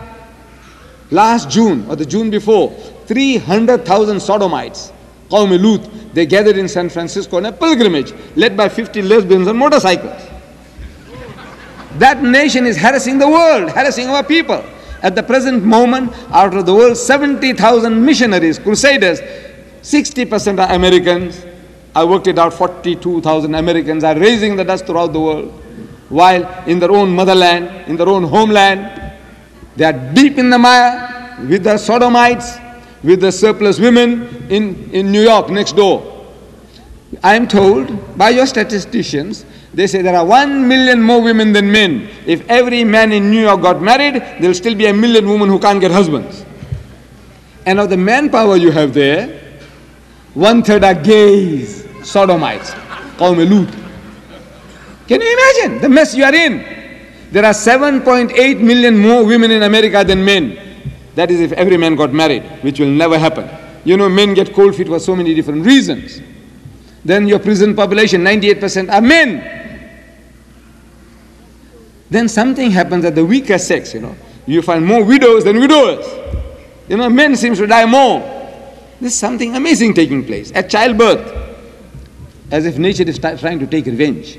Last June or the June before, 300,000 sodomites, Qawm Lut, they gathered in San Francisco on a pilgrimage led by 50 lesbians on motorcycles. That nation is harassing the world, harassing our people. At the present moment, out of the world, 70,000 missionaries, crusaders, 60% are Americans. I worked it out, 42,000 Americans are raising the dust throughout the world while in their own motherland, in their own homeland, they are deep in the mire with the sodomites with the surplus women in, in New York next door. I am told by your statisticians, they say there are one million more women than men. If every man in New York got married, there will still be a million women who can't get husbands. And of the manpower you have there, one third are gays, sodomites, Qawm. Can you imagine the mess you are in? There are 7.8 million more women in America than men. That is if every man got married, which will never happen. You know, men get cold feet for so many different reasons. Then your prison population, 98% are men. Then something happens at the weaker sex, you know. You find more widows than widowers. You know, men seems to die more. There's something amazing taking place at childbirth, as if nature is trying to take revenge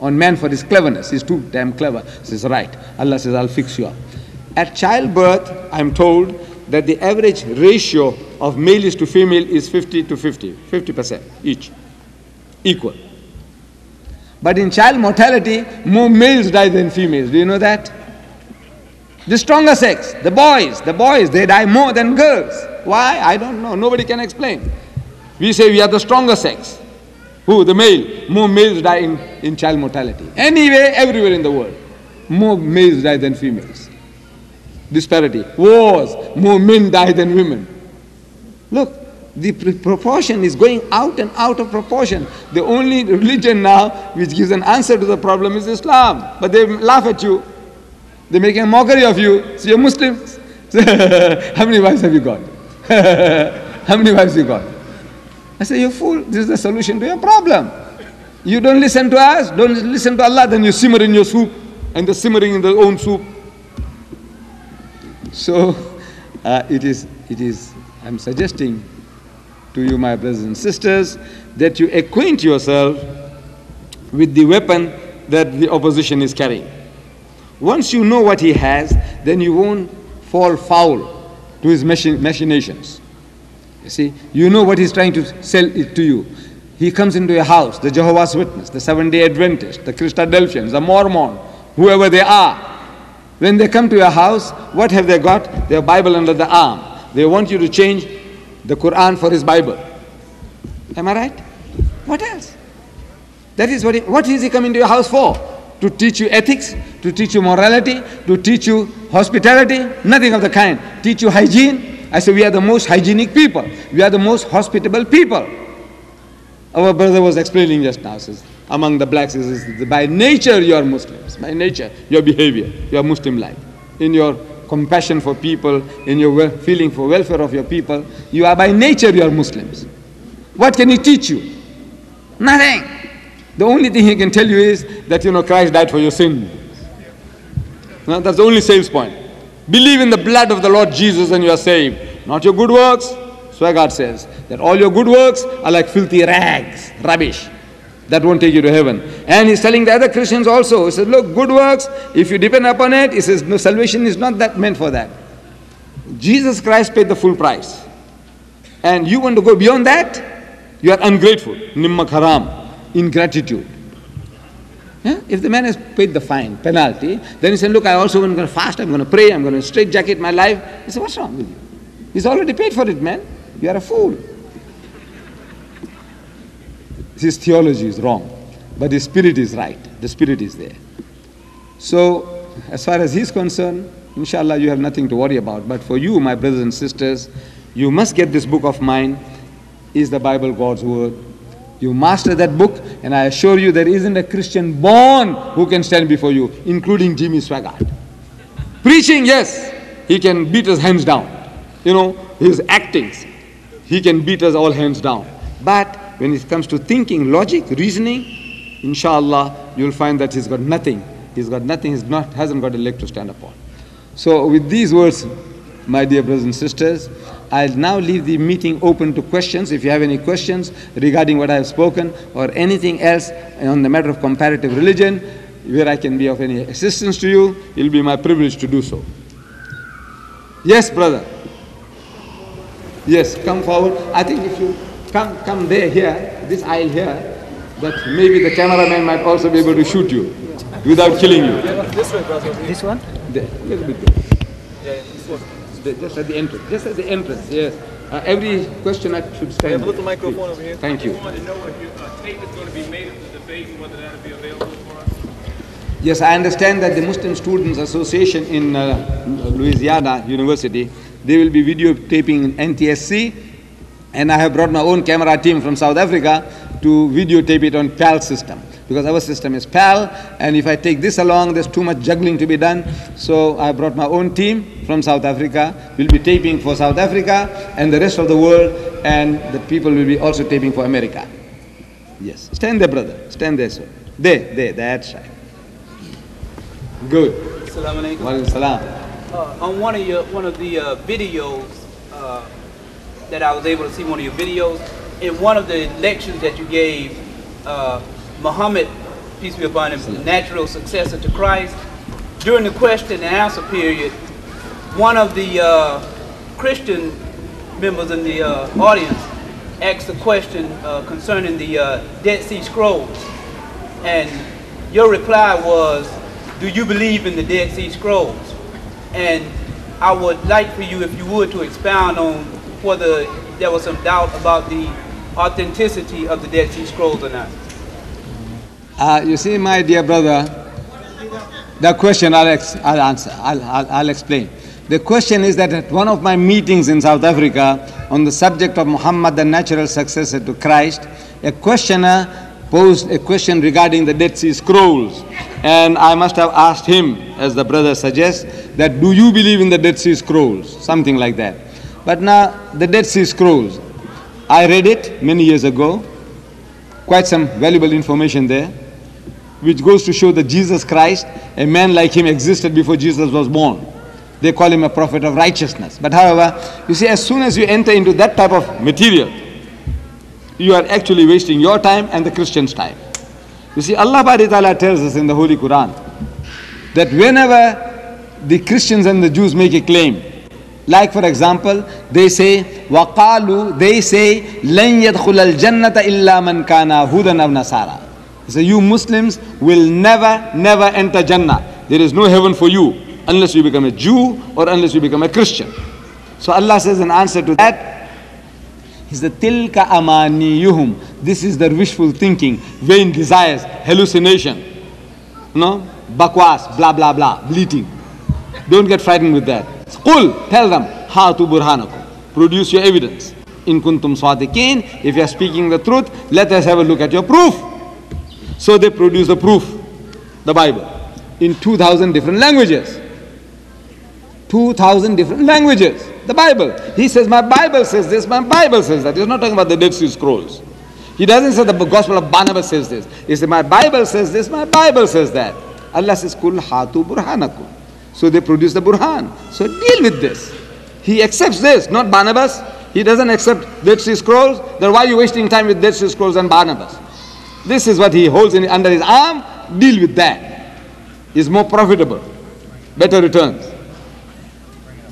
on man for his cleverness. He's too damn clever. Says, right. Allah says, I'll fix you up. At childbirth, I'm told that the average ratio of males to female is 50 to 50, 50% each, equal. But in child mortality, more males die than females. Do you know that? The stronger sex, the boys, the boys, they die more than girls. Why? I don't know. Nobody can explain. We say we are the stronger sex. Who? The male. More males die in, in child mortality. Anyway, everywhere in the world. More males die than females. Disparity. Wars. More men die than women. Look, the proportion is going out and out of proportion. The only religion now which gives an answer to the problem is Islam. But they laugh at you. They're making a mockery of you. So you're Muslims. How many wives have you got? How many wives you got? I say, you fool, this is the solution to your problem. You don't listen to us, don't listen to Allah, then you simmer in your soup, and the simmering in their own soup. So, uh, it is, it is, I'm suggesting to you, my brothers and sisters, that you acquaint yourself with the weapon that the opposition is carrying. Once you know what he has, then you won't fall foul to his machinations. You see, you know what he's trying to sell it to you. He comes into your house, the Jehovah's Witness, the Seventh day Adventist, the Christadelphians, the Mormon, whoever they are. When they come to your house, what have they got? Their Bible under the arm. They want you to change the Quran for his Bible. Am I right? What else? That is what he, what is he coming to your house for? To teach you ethics, to teach you morality, to teach you hospitality? Nothing of the kind. Teach you hygiene, I say we are the most hygienic people. We are the most hospitable people. Our brother was explaining just now, says, among the blacks, says, by nature you are Muslims. By nature, your behavior, you are Muslim-like. In your compassion for people, in your feeling for welfare of your people, you are by nature you are Muslims. What can he teach you? Nothing. The only thing he can tell you is that you know Christ died for your sin. That's the only sales point. Believe in the blood of the Lord Jesus and you are saved. Not your good works. Swaggart says that all your good works are like filthy rags, rubbish. That won't take you to heaven. And he's telling the other Christians also, he says, look, good works, if you depend upon it, he says, no, salvation is not that meant for that. Jesus Christ paid the full price. And you want to go beyond that? You are ungrateful. Nimmak haram. Ingratitude. Yeah? If the man has paid the fine, penalty, then he said, Look, I also am going to fast, I'm going to pray, I'm going to straight jacket my life. He said, What's wrong with you? He's already paid for it, man. You are a fool. His theology is wrong, but his spirit is right. The spirit is there. So, as far as he's concerned, inshallah, you have nothing to worry about. But for you, my brothers and sisters, you must get this book of mine. Is the Bible God's word? You master that book, and I assure you there isn't a Christian born who can stand before you, including Jimmy Swaggart. Preaching, yes, he can beat us hands down. You know, his actings, he can beat us all hands down. But when it comes to thinking, logic, reasoning, inshallah, you'll find that he's got nothing. He's got nothing, he's not, hasn't got a leg to stand upon. So, with these words, my dear brothers and sisters, I'll now leave the meeting open to questions. If you have any questions regarding what I have spoken or anything else on the matter of comparative religion, where I can be of any assistance to you, it'll be my privilege to do so. Yes, brother. Yes, come forward. I think if you come, come there, here, this aisle here, that maybe the cameraman might also be able to shoot you without killing you. This way, brother. This one? There, a little bit there. Yeah, this one. just at the entrance. Just at the entrance, yes. Uh, every question I should stand. Have a little microphone over here. Thank you. I want to know if your uh, tape is going to be made of the debate and whether that'll be available for us. Yes, I understand that the Muslim Students Association in uh, Louisiana University, they will be videotaping NTSC, and I have brought my own camera team from South Africa to videotape it on PAL system because our system is PAL, and if I take this along, there's too much juggling to be done. So I brought my own team from South Africa. We'll be taping for South Africa and the rest of the world, and the people will be also taping for America. Yes, stand there, brother. Stand there, sir. There, there, that side. Good. Assalamu alaikum. Wa alaikum salam. Uh, on one of your one of the uh, videos uh, that I was able to see one of your videos. In one of the lectures that you gave uh, Muhammad peace be upon him the natural successor to Christ during the question and answer period one of the uh, Christian members in the uh, audience asked a question uh, concerning the uh, Dead Sea Scrolls. And your reply was do you believe in the Dead Sea Scrolls? And I would like for you, if you would, to expound on whether there was some doubt about the authenticity of the Dead Sea Scrolls or not. Uh, you see, my dear brother, the question I'll, I'll answer, I'll, I'll, I'll explain. The question is that at one of my meetings in South Africa on the subject of Muhammad, the natural successor to Christ, a questioner posed a question regarding the Dead Sea Scrolls. And I must have asked him, as the brother suggests, that do you believe in the Dead Sea Scrolls? Something like that. But now, the Dead Sea Scrolls, I read it many years ago, quite some valuable information there, which goes to show that Jesus Christ, a man like him, existed before Jesus was born. They call him a prophet of righteousness. But however, you see, as soon as you enter into that type of material, you are actually wasting your time and the Christian's time. You see, Allah Ta'ala tells us in the Holy Quran that whenever the Christians and the Jews make a claim, like for example, they say, وَقَالُوا They say, لَن يَدْخُلَ الْجَنَّةَ إِلَّا مَنْ كَانَ هُدًى أَوْ نَصَارَى So you Muslims will never, never enter Jannah. There is no heaven for you unless you become a Jew or unless you become a Christian. So Allah says in answer to that, he said, Tilka amaniyuhum. This is their wishful thinking, vain desires, hallucination. No? Bakwas, blah, blah, blah, bleating. Don't get frightened with that. Qul, tell them, hatu burhanakum. Produce your evidence. In kuntum swadiqin, if you are speaking the truth, let us have a look at your proof. So they produce the proof, the Bible, in 2,000 different languages. 2,000 different languages. The Bible. He says, My Bible says this, my Bible says that. He's not talking about the Dead Sea Scrolls. He doesn't say the Gospel of Barnabas says this. He says, My Bible says this, my Bible says that. Allah says, Kul hatu burhanakum. So they produce the Burhan. So deal with this. He accepts this, not Barnabas. He doesn't accept Dead Sea Scrolls. Then why are you wasting time with Dead Sea Scrolls and Barnabas? This is what he holds in, under his arm. Deal with that. Is more profitable, better returns.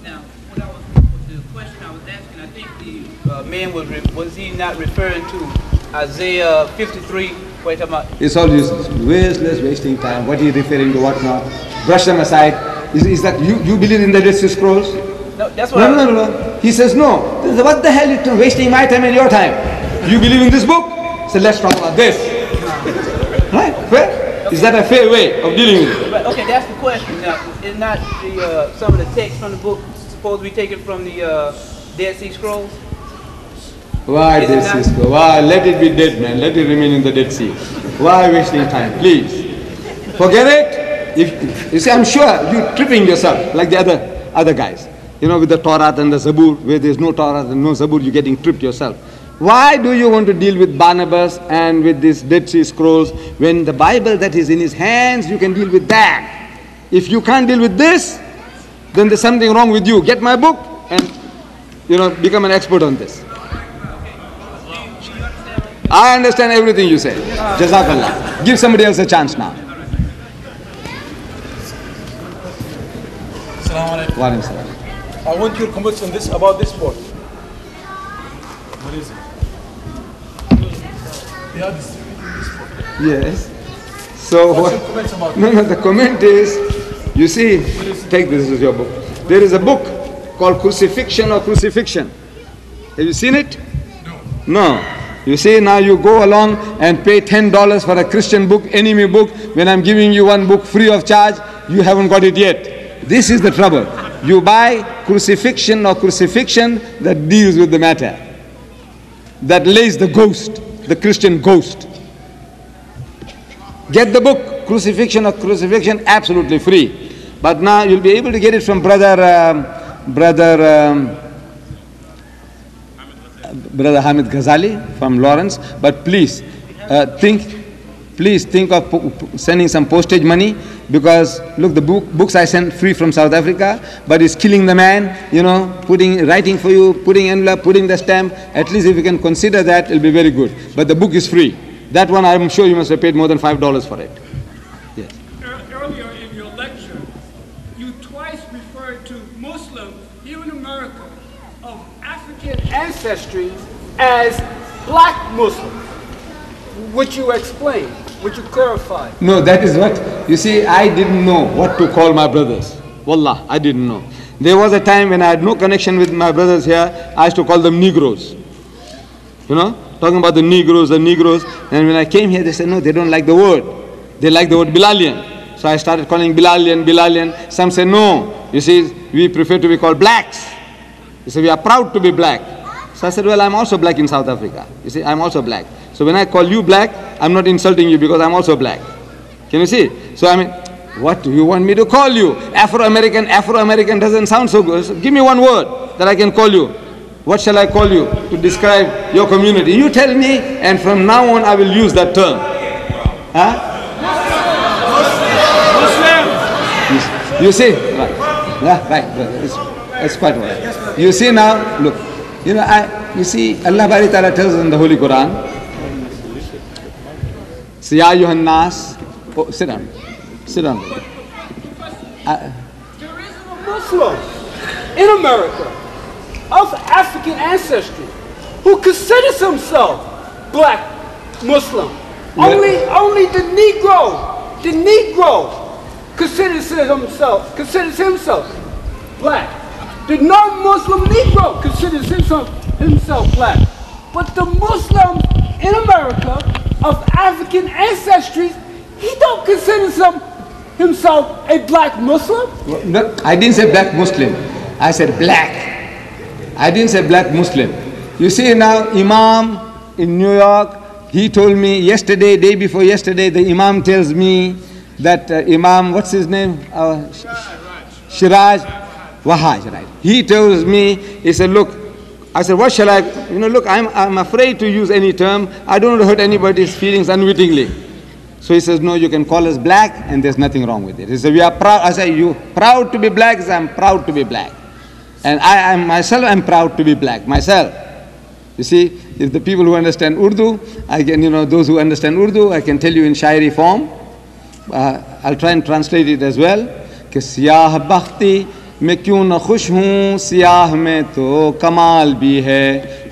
Now, what I was, the question I was asking, I think the uh, man was, was he not referring to Isaiah 53, he talking about, It's all useless. Wasteless, wasting time. What are you referring to, what not? Brush them aside. Is, is that you, you believe in the Dead Sea Scrolls? no, that's what No, no, no, no. He says, no. What the hell You're wasting my time and your time? You believe in this book? So let's talk about this. Right? Fair? Is that a fair way of dealing with it? But, okay, that's the question. Now, is not the uh, some of the text from the book supposed to be taken from the uh, Dead Sea Scrolls? Why this Is it Dead Sea? Why? Let it be dead, man. Let it remain in the Dead Sea. Why wasting time? Please. Forget it. If, you see, I'm sure you're tripping yourself like the other, other guys. You know, with the Torah and the Zabur, where there's no Torah and no Zabur, you're getting tripped yourself. Why do you want to deal with Barnabas and with these Dead Sea Scrolls when the Bible that is in his hands, you can deal with that? If you can't deal with this, then there's something wrong with you. Get my book and, you know, become an expert on this. I understand everything you say. Jazakallah. Give somebody else a chance now. Assalamu alaikum. Wa alaikum salam. I want your comments on this about this board. What is it? They are distributing this board. Yes. So What's what? your comments about No, no. The comment is, you see, take this, as your book. There is a book called Crucifixion or Cruci-fiction. Have you seen it? No. No. You see, now you go along and pay $10 for a Christian book, enemy book, when I'm giving you one book free of charge, you haven't got it yet. This is the trouble. You buy crucifixion or cruci-fiction that deals with the matter, that lays the ghost, the Christian ghost. Get the book, Crucifixion or Cruci-fiction, absolutely free. But now you'll be able to get it from brother, um, brother, um, brother Hamid Ghazali from Lawrence. But please uh, think, please think of sending some postage money because look, the book, books I sent free from South Africa, but it's killing the man. You know, putting writing for you, putting envelope, putting the stamp. At least if you can consider that, it'll be very good. But the book is free. That one, I'm sure you must have paid more than five dollars for it. Yes. Ear- Earlier in your lecture, you twice referred to Muslims here in America of African ancestry as black Muslims. Would you explain? Would you clarify? No, that is what, you see, I didn't know what to call my brothers. Wallah, I didn't know. There was a time when I had no connection with my brothers here, I used to call them Negroes. You know, talking about the Negroes, the Negroes. And when I came here, they said, no, they don't like the word. They like the word Bilalian. So I started calling Bilalian, Bilalian. Some say, no, you see, we prefer to be called blacks. You see, we are proud to be black. So I said, well, I'm also black in South Africa. You see, I'm also black. So when I call you black, I'm not insulting you because I'm also black. Can you see? So I mean, what do you want me to call you? Afro-American, Afro-American doesn't sound so good. So give me one word that I can call you. What shall I call you to describe your community? You tell me, and from now on I will use that term. Huh? You see, right, yeah, right, it's, it's quite right. You see now, look, you know, I, you see, Allah Bari Ta'ala tells us in the Holy Quran, "Si ya oh, sit down, sit down. Uh, There is a Muslim in America of African ancestry who considers himself black Muslim. Only, only the Negro, the Negro considers himself, considers himself black. The non-Muslim Negro considers himself, himself black. But the Muslim in America of African ancestry, he don't consider himself, himself a black Muslim. No, I didn't say black Muslim. I said black. I didn't say black Muslim. You see now, Imam in New York, he told me yesterday, day before yesterday, the Imam tells me that uh, Imam, what's his name? Uh, Sh- Shiraj Wahhaj, right? He tells me, he said, look, I said, what shall I, you know, look, I'm, I'm afraid to use any term. I don't want to hurt anybody's feelings unwittingly. So he says, no, you can call us black and there's nothing wrong with it. He said, we are proud. I said, you proud to be black? Said, I'm proud to be black. And I am myself, I'm proud to be black, myself. You see, if the people who understand Urdu, I can, you know, those who understand Urdu, I can tell you in shairi form. Uh, I'll try and translate it as well. Because सियाह मैं क्यों न खुश हूँ सियाह में तो कमाल भी है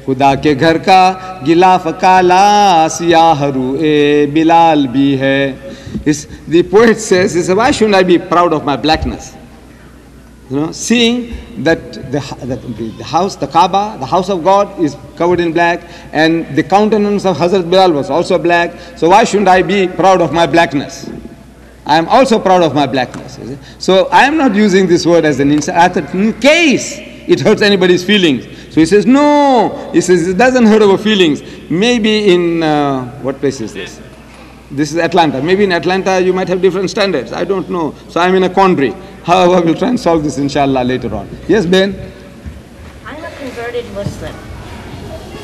खुदा के घर का गिलाफ काला सियाह रूए बिलाल भी है he says, why shouldn't I be proud of my blackness? You know, seeing that the, that the house, the Kaaba, the house of God is covered in black, and the countenance of Hazrat Bilal was also black. So why shouldn't I be proud of my blackness? I am also proud of my blackness. So I am not using this word as an insult. I thought, in case it hurts anybody's feelings. So he says, no. He says, it doesn't hurt our feelings. Maybe in, uh, what place is this? This is Atlanta. Maybe in Atlanta you might have different standards. I don't know. So I'm in a quandary. However, we'll try and solve this inshallah later on. Yes, Ben? I'm a converted Muslim.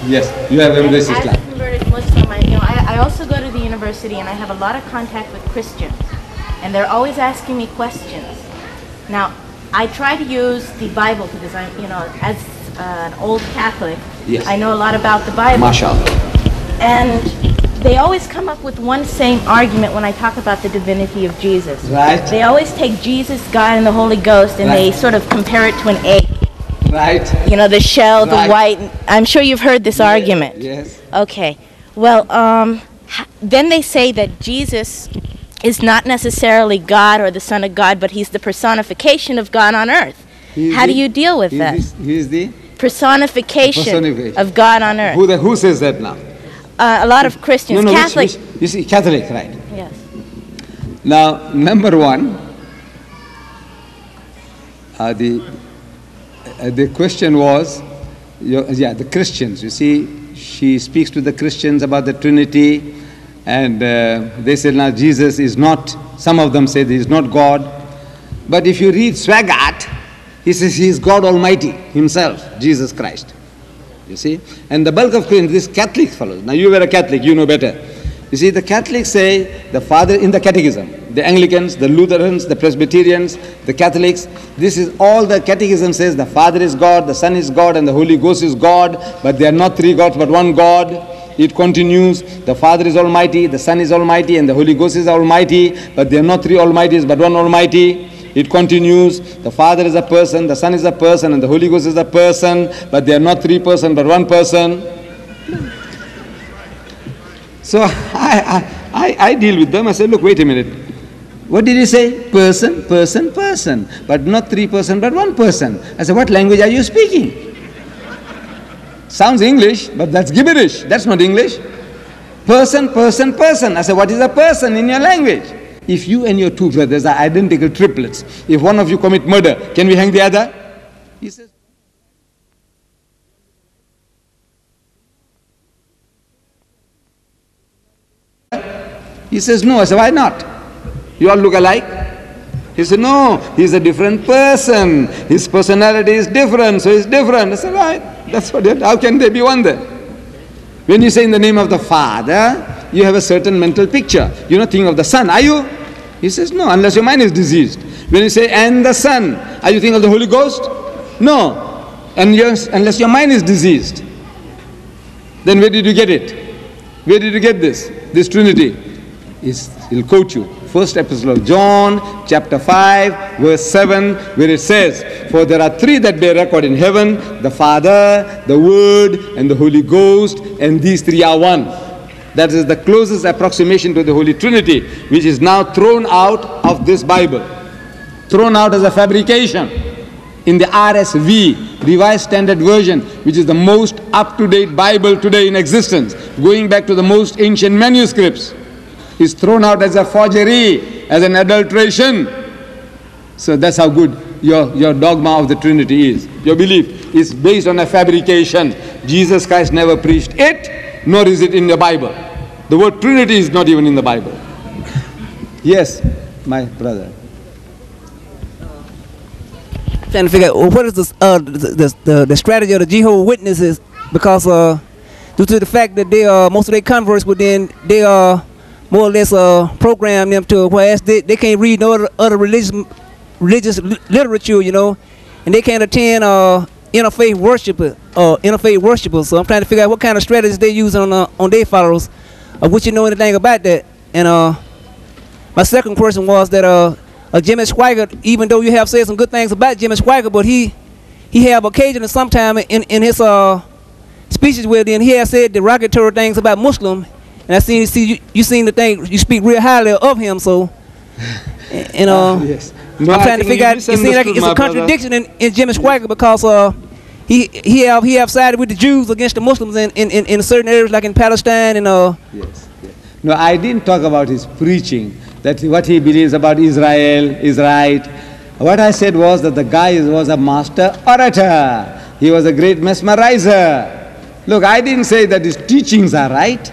Yes, you have embraced As a Islam. converted Muslim, I, you know, I, I also go to the university and I have a lot of contact with Christians. And they're always asking me questions. Now, I try to use the Bible because I'm, you know, as uh, an old Catholic, Yes. I know a lot about the Bible. MashaAllah. And they always come up with one same argument when I talk about the divinity of Jesus. Right. They always take Jesus, God, and the Holy Ghost and they sort of compare it to an egg. Right? You know, the shell, the Right. white. I'm sure you've heard this argument. Yes. Okay. Well, um, then they say that Jesus is not necessarily God or the Son of God, but he's the personification of God on earth. He How do you deal with that? the- He is the, Personification, Personification. of God on earth. who, the, who says that now? Uh, a lot of Christians, no, no, which- which- you see, Catholic, right. Yes. Now, number one, uh, the, uh, the question was, yeah, the Christians. You see, she speaks to the Christians about the Trinity, and uh, they said, now Jesus is not, some of them said he is not God. But if you read Swaggart, he says he is God Almighty himself, Jesus Christ. You see? And the bulk of Christians, these Catholic fellows, now you were a Catholic, you know better. You see, the Catholics say the Father in the Catechism, the Anglicans, the Lutherans, the Presbyterians, the Catholics, this is all the Catechism says the Father is God, the Son is God, and the Holy Ghost is God, but they are not three gods but one God. It continues, the Father is Almighty, the Son is Almighty, and the Holy Ghost is Almighty, but they are not three Almighties but one Almighty. It continues, the Father is a person, the Son is a person, and the Holy Ghost is a person, but they are not three person but one person. So I, I, I, deal with them. I say, look, wait a minute. What did he say? Person, person, person. But not three person, but one person. I said, what language are you speaking? Sounds English, but that's gibberish. That's not English. Person, person, person. I said, what is a person in your language? If you and your two brothers are identical triplets, if one of you commit murder, can we hang the other? He says, He says, No. I said, Why not? You all look alike? He said, No, he's a different person. His personality is different, so he's different. I said, Right, that's what how can they be one then? When you say in the name of the Father, you have a certain mental picture. You're not thinking of the Son, are you? He says, No, unless your mind is diseased. When you say, and the Son, are you thinking of the Holy Ghost? No, and yes, unless your mind is diseased. Then where did you get it? Where did you get this? This Trinity he'll quote you. First epistle of John, chapter 5, verse 7, where it says, For there are three that bear record in heaven the Father, the Word, and the Holy Ghost, and these three are one. That is the closest approximation to the Holy Trinity, which is now thrown out of this Bible. Thrown out as a fabrication in the RSV, Revised Standard Version, which is the most up to date Bible today in existence, going back to the most ancient manuscripts, is thrown out as a forgery, as an adulteration. So that's how good your, your dogma of the Trinity is. Your belief is based on a fabrication. Jesus Christ never preached it, nor is it in the Bible. The word Trinity is not even in the Bible. Yes, my brother. trying to figure out what is the, uh, the, the, the, strategy of the Jehovah Witnesses because uh, due to the fact that they uh, most of their converts within they uh, more or less uh, program them to whereas they, they can't read no other, other religious religious literature, you know, and they can't attend uh, interfaith worship uh, interfaith worshipers. So I'm trying to figure out what kind of strategies they use on uh, on their followers. Uh, would you know anything about that? And uh, my second question was that uh, uh Jimmy Swaggart, even though you have said some good things about Jimmy Swaggart, but he he have occasionally sometime in in his uh speeches where then he has said derogatory things about Muslim, and I seen see you, you seem to think you speak real highly of him. So, and uh, yes. No, I'm trying to figure out. It seems like it's a brother. contradiction in, in Jimmy Swaggart because uh he he have he have sided with the Jews against the Muslims in in, in, in certain areas like in Palestine and uh Yes, yes. No, I didn't talk about his preaching, that what he believes about Israel is right. What I said was that the guy was a master orator. He was a great mesmerizer. Look, I didn't say that his teachings are right.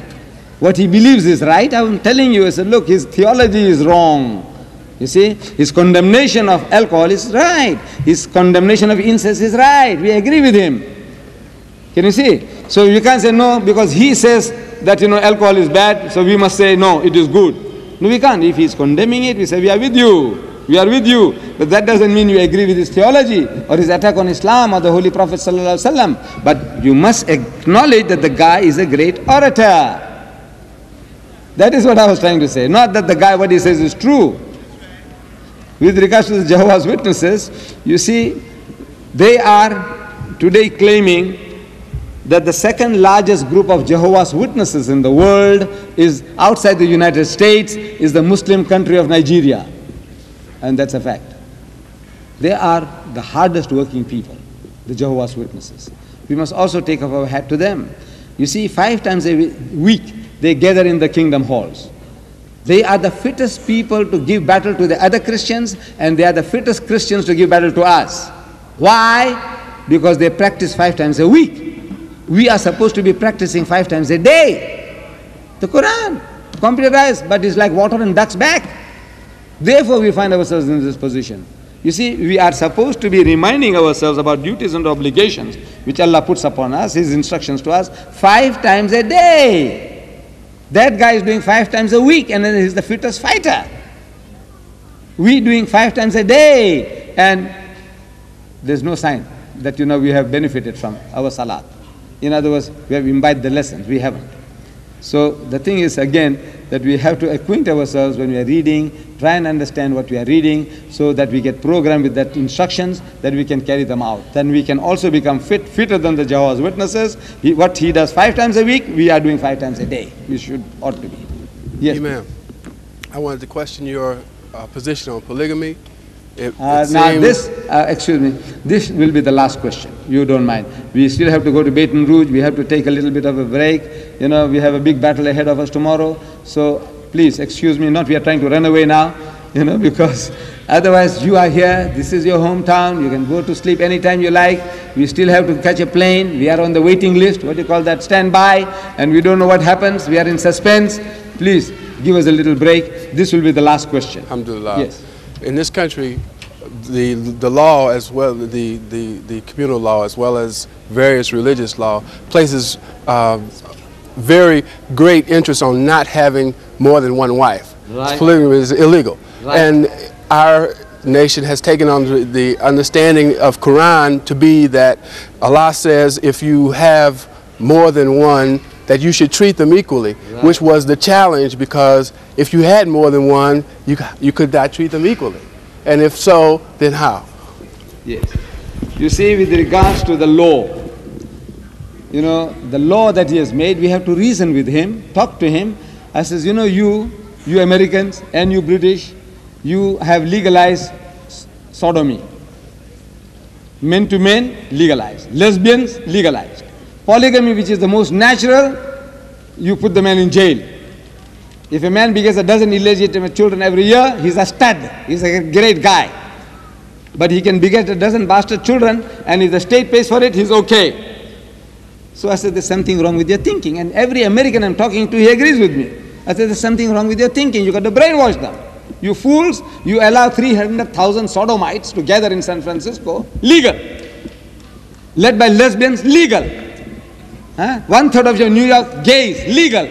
What he believes is right. I'm telling you, I said, look, his theology is wrong. You see, his condemnation of alcohol is right. His condemnation of incest is right. We agree with him. Can you see? So you can't say no because he says that you know alcohol is bad, so we must say no, it is good. No, we can't. If he's condemning it, we say we are with you. We are with you. But that doesn't mean you agree with his theology or his attack on Islam or the Holy Prophet. But you must acknowledge that the guy is a great orator. That is what I was trying to say. Not that the guy, what he says is true. With regards to the Jehovah's Witnesses, you see, they are today claiming that the second largest group of Jehovah's Witnesses in the world is outside the United States, is the Muslim country of Nigeria. And that's a fact. They are the hardest working people, the Jehovah's Witnesses. We must also take off our hat to them. You see, five times a week they gather in the kingdom halls. They are the fittest people to give battle to the other Christians, and they are the fittest Christians to give battle to us. Why? Because they practice five times a week. We are supposed to be practicing five times a day. The Quran, computerized, but it's like water in duck's back. Therefore, we find ourselves in this position. You see, we are supposed to be reminding ourselves about duties and obligations which Allah puts upon us, His instructions to us, five times a day. That guy is doing five times a week and then he's the fittest fighter. We doing five times a day and there's no sign that you know we have benefited from our salat. In other words, we have imbibed the lessons. We haven't. So the thing is again that we have to acquaint ourselves when we are reading, try and understand what we are reading so that we get programmed with that instructions that we can carry them out. Then we can also become fit, fitter than the Jehovah's Witnesses. He, what he does five times a week, we are doing five times a day. We should, ought to be. Yes. Imam, I wanted to question your uh, position on polygamy. It, Uh, now this, uh, excuse me, this will be the last question. You don't mind. We still have to go to Baton Rouge. We have to take a little bit of a break. You know, we have a big battle ahead of us tomorrow. So please excuse me. Not we are trying to run away now. You know, because otherwise you are here. This is your hometown. You can go to sleep anytime you like. We still have to catch a plane. We are on the waiting list. What do you call that? Standby. And we don't know what happens. We are in suspense. Please give us a little break. This will be the last question. Alhamdulillah. Yes. In this country, the, the law as well, the, the, the communal law as well as various religious law places uh, very great interest on not having more than one wife. Right. Polygamy is illegal. Right. And our nation has taken on the- the understanding of Quran to be that Allah says if you have more than one, that you should treat them equally, which was the challenge because if you had more than one, you, you could not treat them equally. And if so, then how? Yes. You see, with regards to the law, you know, the law that he has made, we have to reason with him, talk to him. I says, you know, you, you Americans and you British, you have legalized sodomy. Men to men, legalized. Lesbians, legalized. Polygamy, which is the most natural, you put the man in jail. If a man begets a dozen illegitimate children every year, he's a stud. He's a great guy. But he can beget a dozen bastard children, and if the state pays for it, he's okay. So I said, There's something wrong with your thinking. And every American I'm talking to, he agrees with me. I said, There's something wrong with your thinking. You got to brainwash them. You fools, you allow 300,000 sodomites to gather in San Francisco, legal. Led by lesbians, legal. Huh? One third of your New York gays, legal.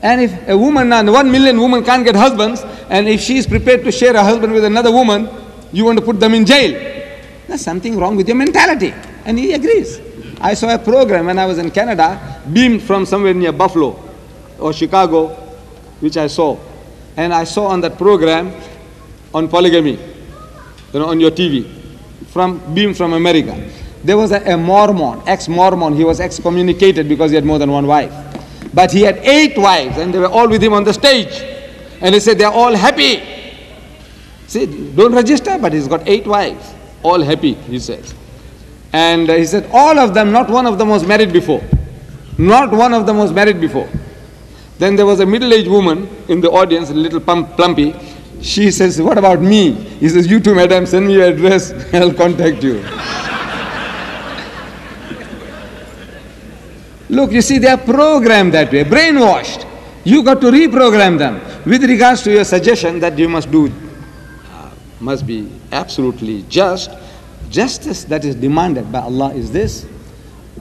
And if a woman, and one million women can't get husbands, and if she is prepared to share a husband with another woman, you want to put them in jail. There's something wrong with your mentality. And he agrees. I saw a program when I was in Canada, beamed from somewhere near Buffalo or Chicago, which I saw. And I saw on that program on polygamy, you know, on your TV, from beamed from America. There was a, a Mormon, ex-Mormon, he was excommunicated because he had more than one wife. But he had eight wives and they were all with him on the stage. And he said they're all happy. See, don't register, but he's got eight wives. All happy, he says. And he said, all of them, not one of them was married before. Not one of them was married before. Then there was a middle-aged woman in the audience, a little plump, plumpy. She says, what about me? He says, you too, madam, send me your address, I'll contact you. Look, you see, they are programmed that way, brainwashed. You got to reprogram them. With regards to your suggestion that you must do, uh, must be absolutely just, justice that is demanded by Allah is this,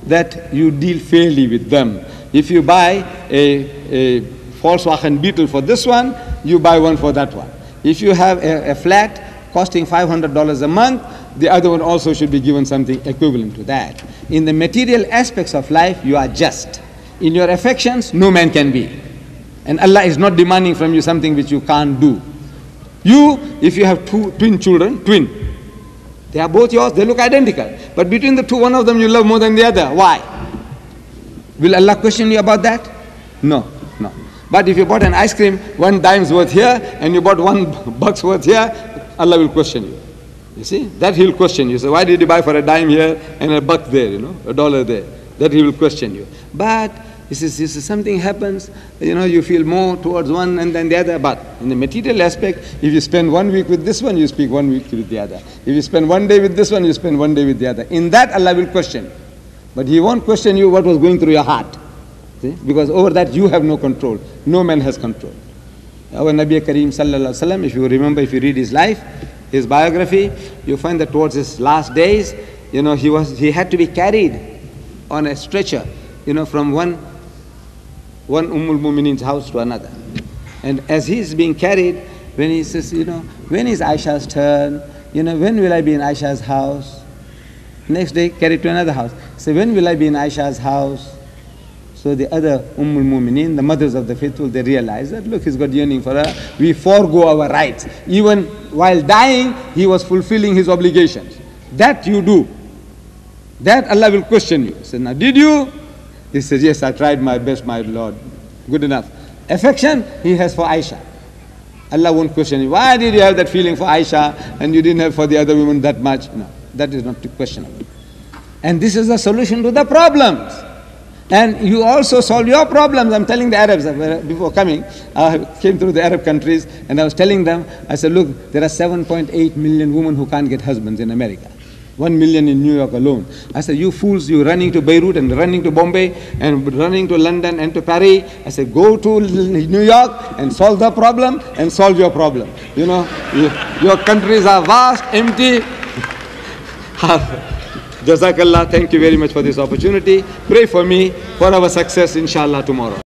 that you deal fairly with them. If you buy a, a Volkswagen Beetle for this one, you buy one for that one. If you have a, a flat costing $500 a month, the other one also should be given something equivalent to that. In the material aspects of life, you are just. In your affections, no man can be. And Allah is not demanding from you something which you can't do. You, if you have two twin children, twin, they are both yours, they look identical. But between the two, one of them you love more than the other. Why? Will Allah question you about that? No, no. But if you bought an ice cream, one dime's worth here, and you bought one buck's worth here, Allah will question you. You see, that he'll question you. So why did you buy for a dime here and a buck there, you know, a dollar there? That he will question you. But he says, he says something happens, you know, you feel more towards one and then the other. But in the material aspect, if you spend one week with this one, you speak one week with the other. If you spend one day with this one, you spend one day with the other. In that, Allah will question. But He won't question you what was going through your heart. See? Because over that you have no control. No man has control. Our Nabi Kareem if you remember, if you read his life, his biography, you find that towards his last days, you know, he was he had to be carried on a stretcher, you know, from one one Ummul Mumineen's house to another. And as he's being carried, when he says, you know, when is Aisha's turn? You know, when will I be in Aisha's house? Next day, carried to another house. Say, when will I be in Aisha's house? So the other Ummul Mumineen, the mothers of the faithful, they realize that look, he's got yearning for her. We forego our rights. Even while dying, he was fulfilling his obligations. That you do. That Allah will question you. He said, now did you? He says, yes, I tried my best, my Lord. Good enough. Affection he has for Aisha. Allah won't question you. Why did you have that feeling for Aisha and you didn't have for the other women that much? No, that is not questionable. And this is the solution to the problems. And you also solve your problems. I'm telling the Arabs, uh, before coming, I came through the Arab countries and I was telling them, I said, look, there are 7.8 million women who can't get husbands in America. One million in New York alone. I said, you fools, you're running to Beirut and running to Bombay and running to London and to Paris. I said, go to New York and solve the problem and solve your problem. You know, your countries are vast, empty. Jazakallah, thank you very much for this opportunity. Pray for me for our success, inshallah, tomorrow.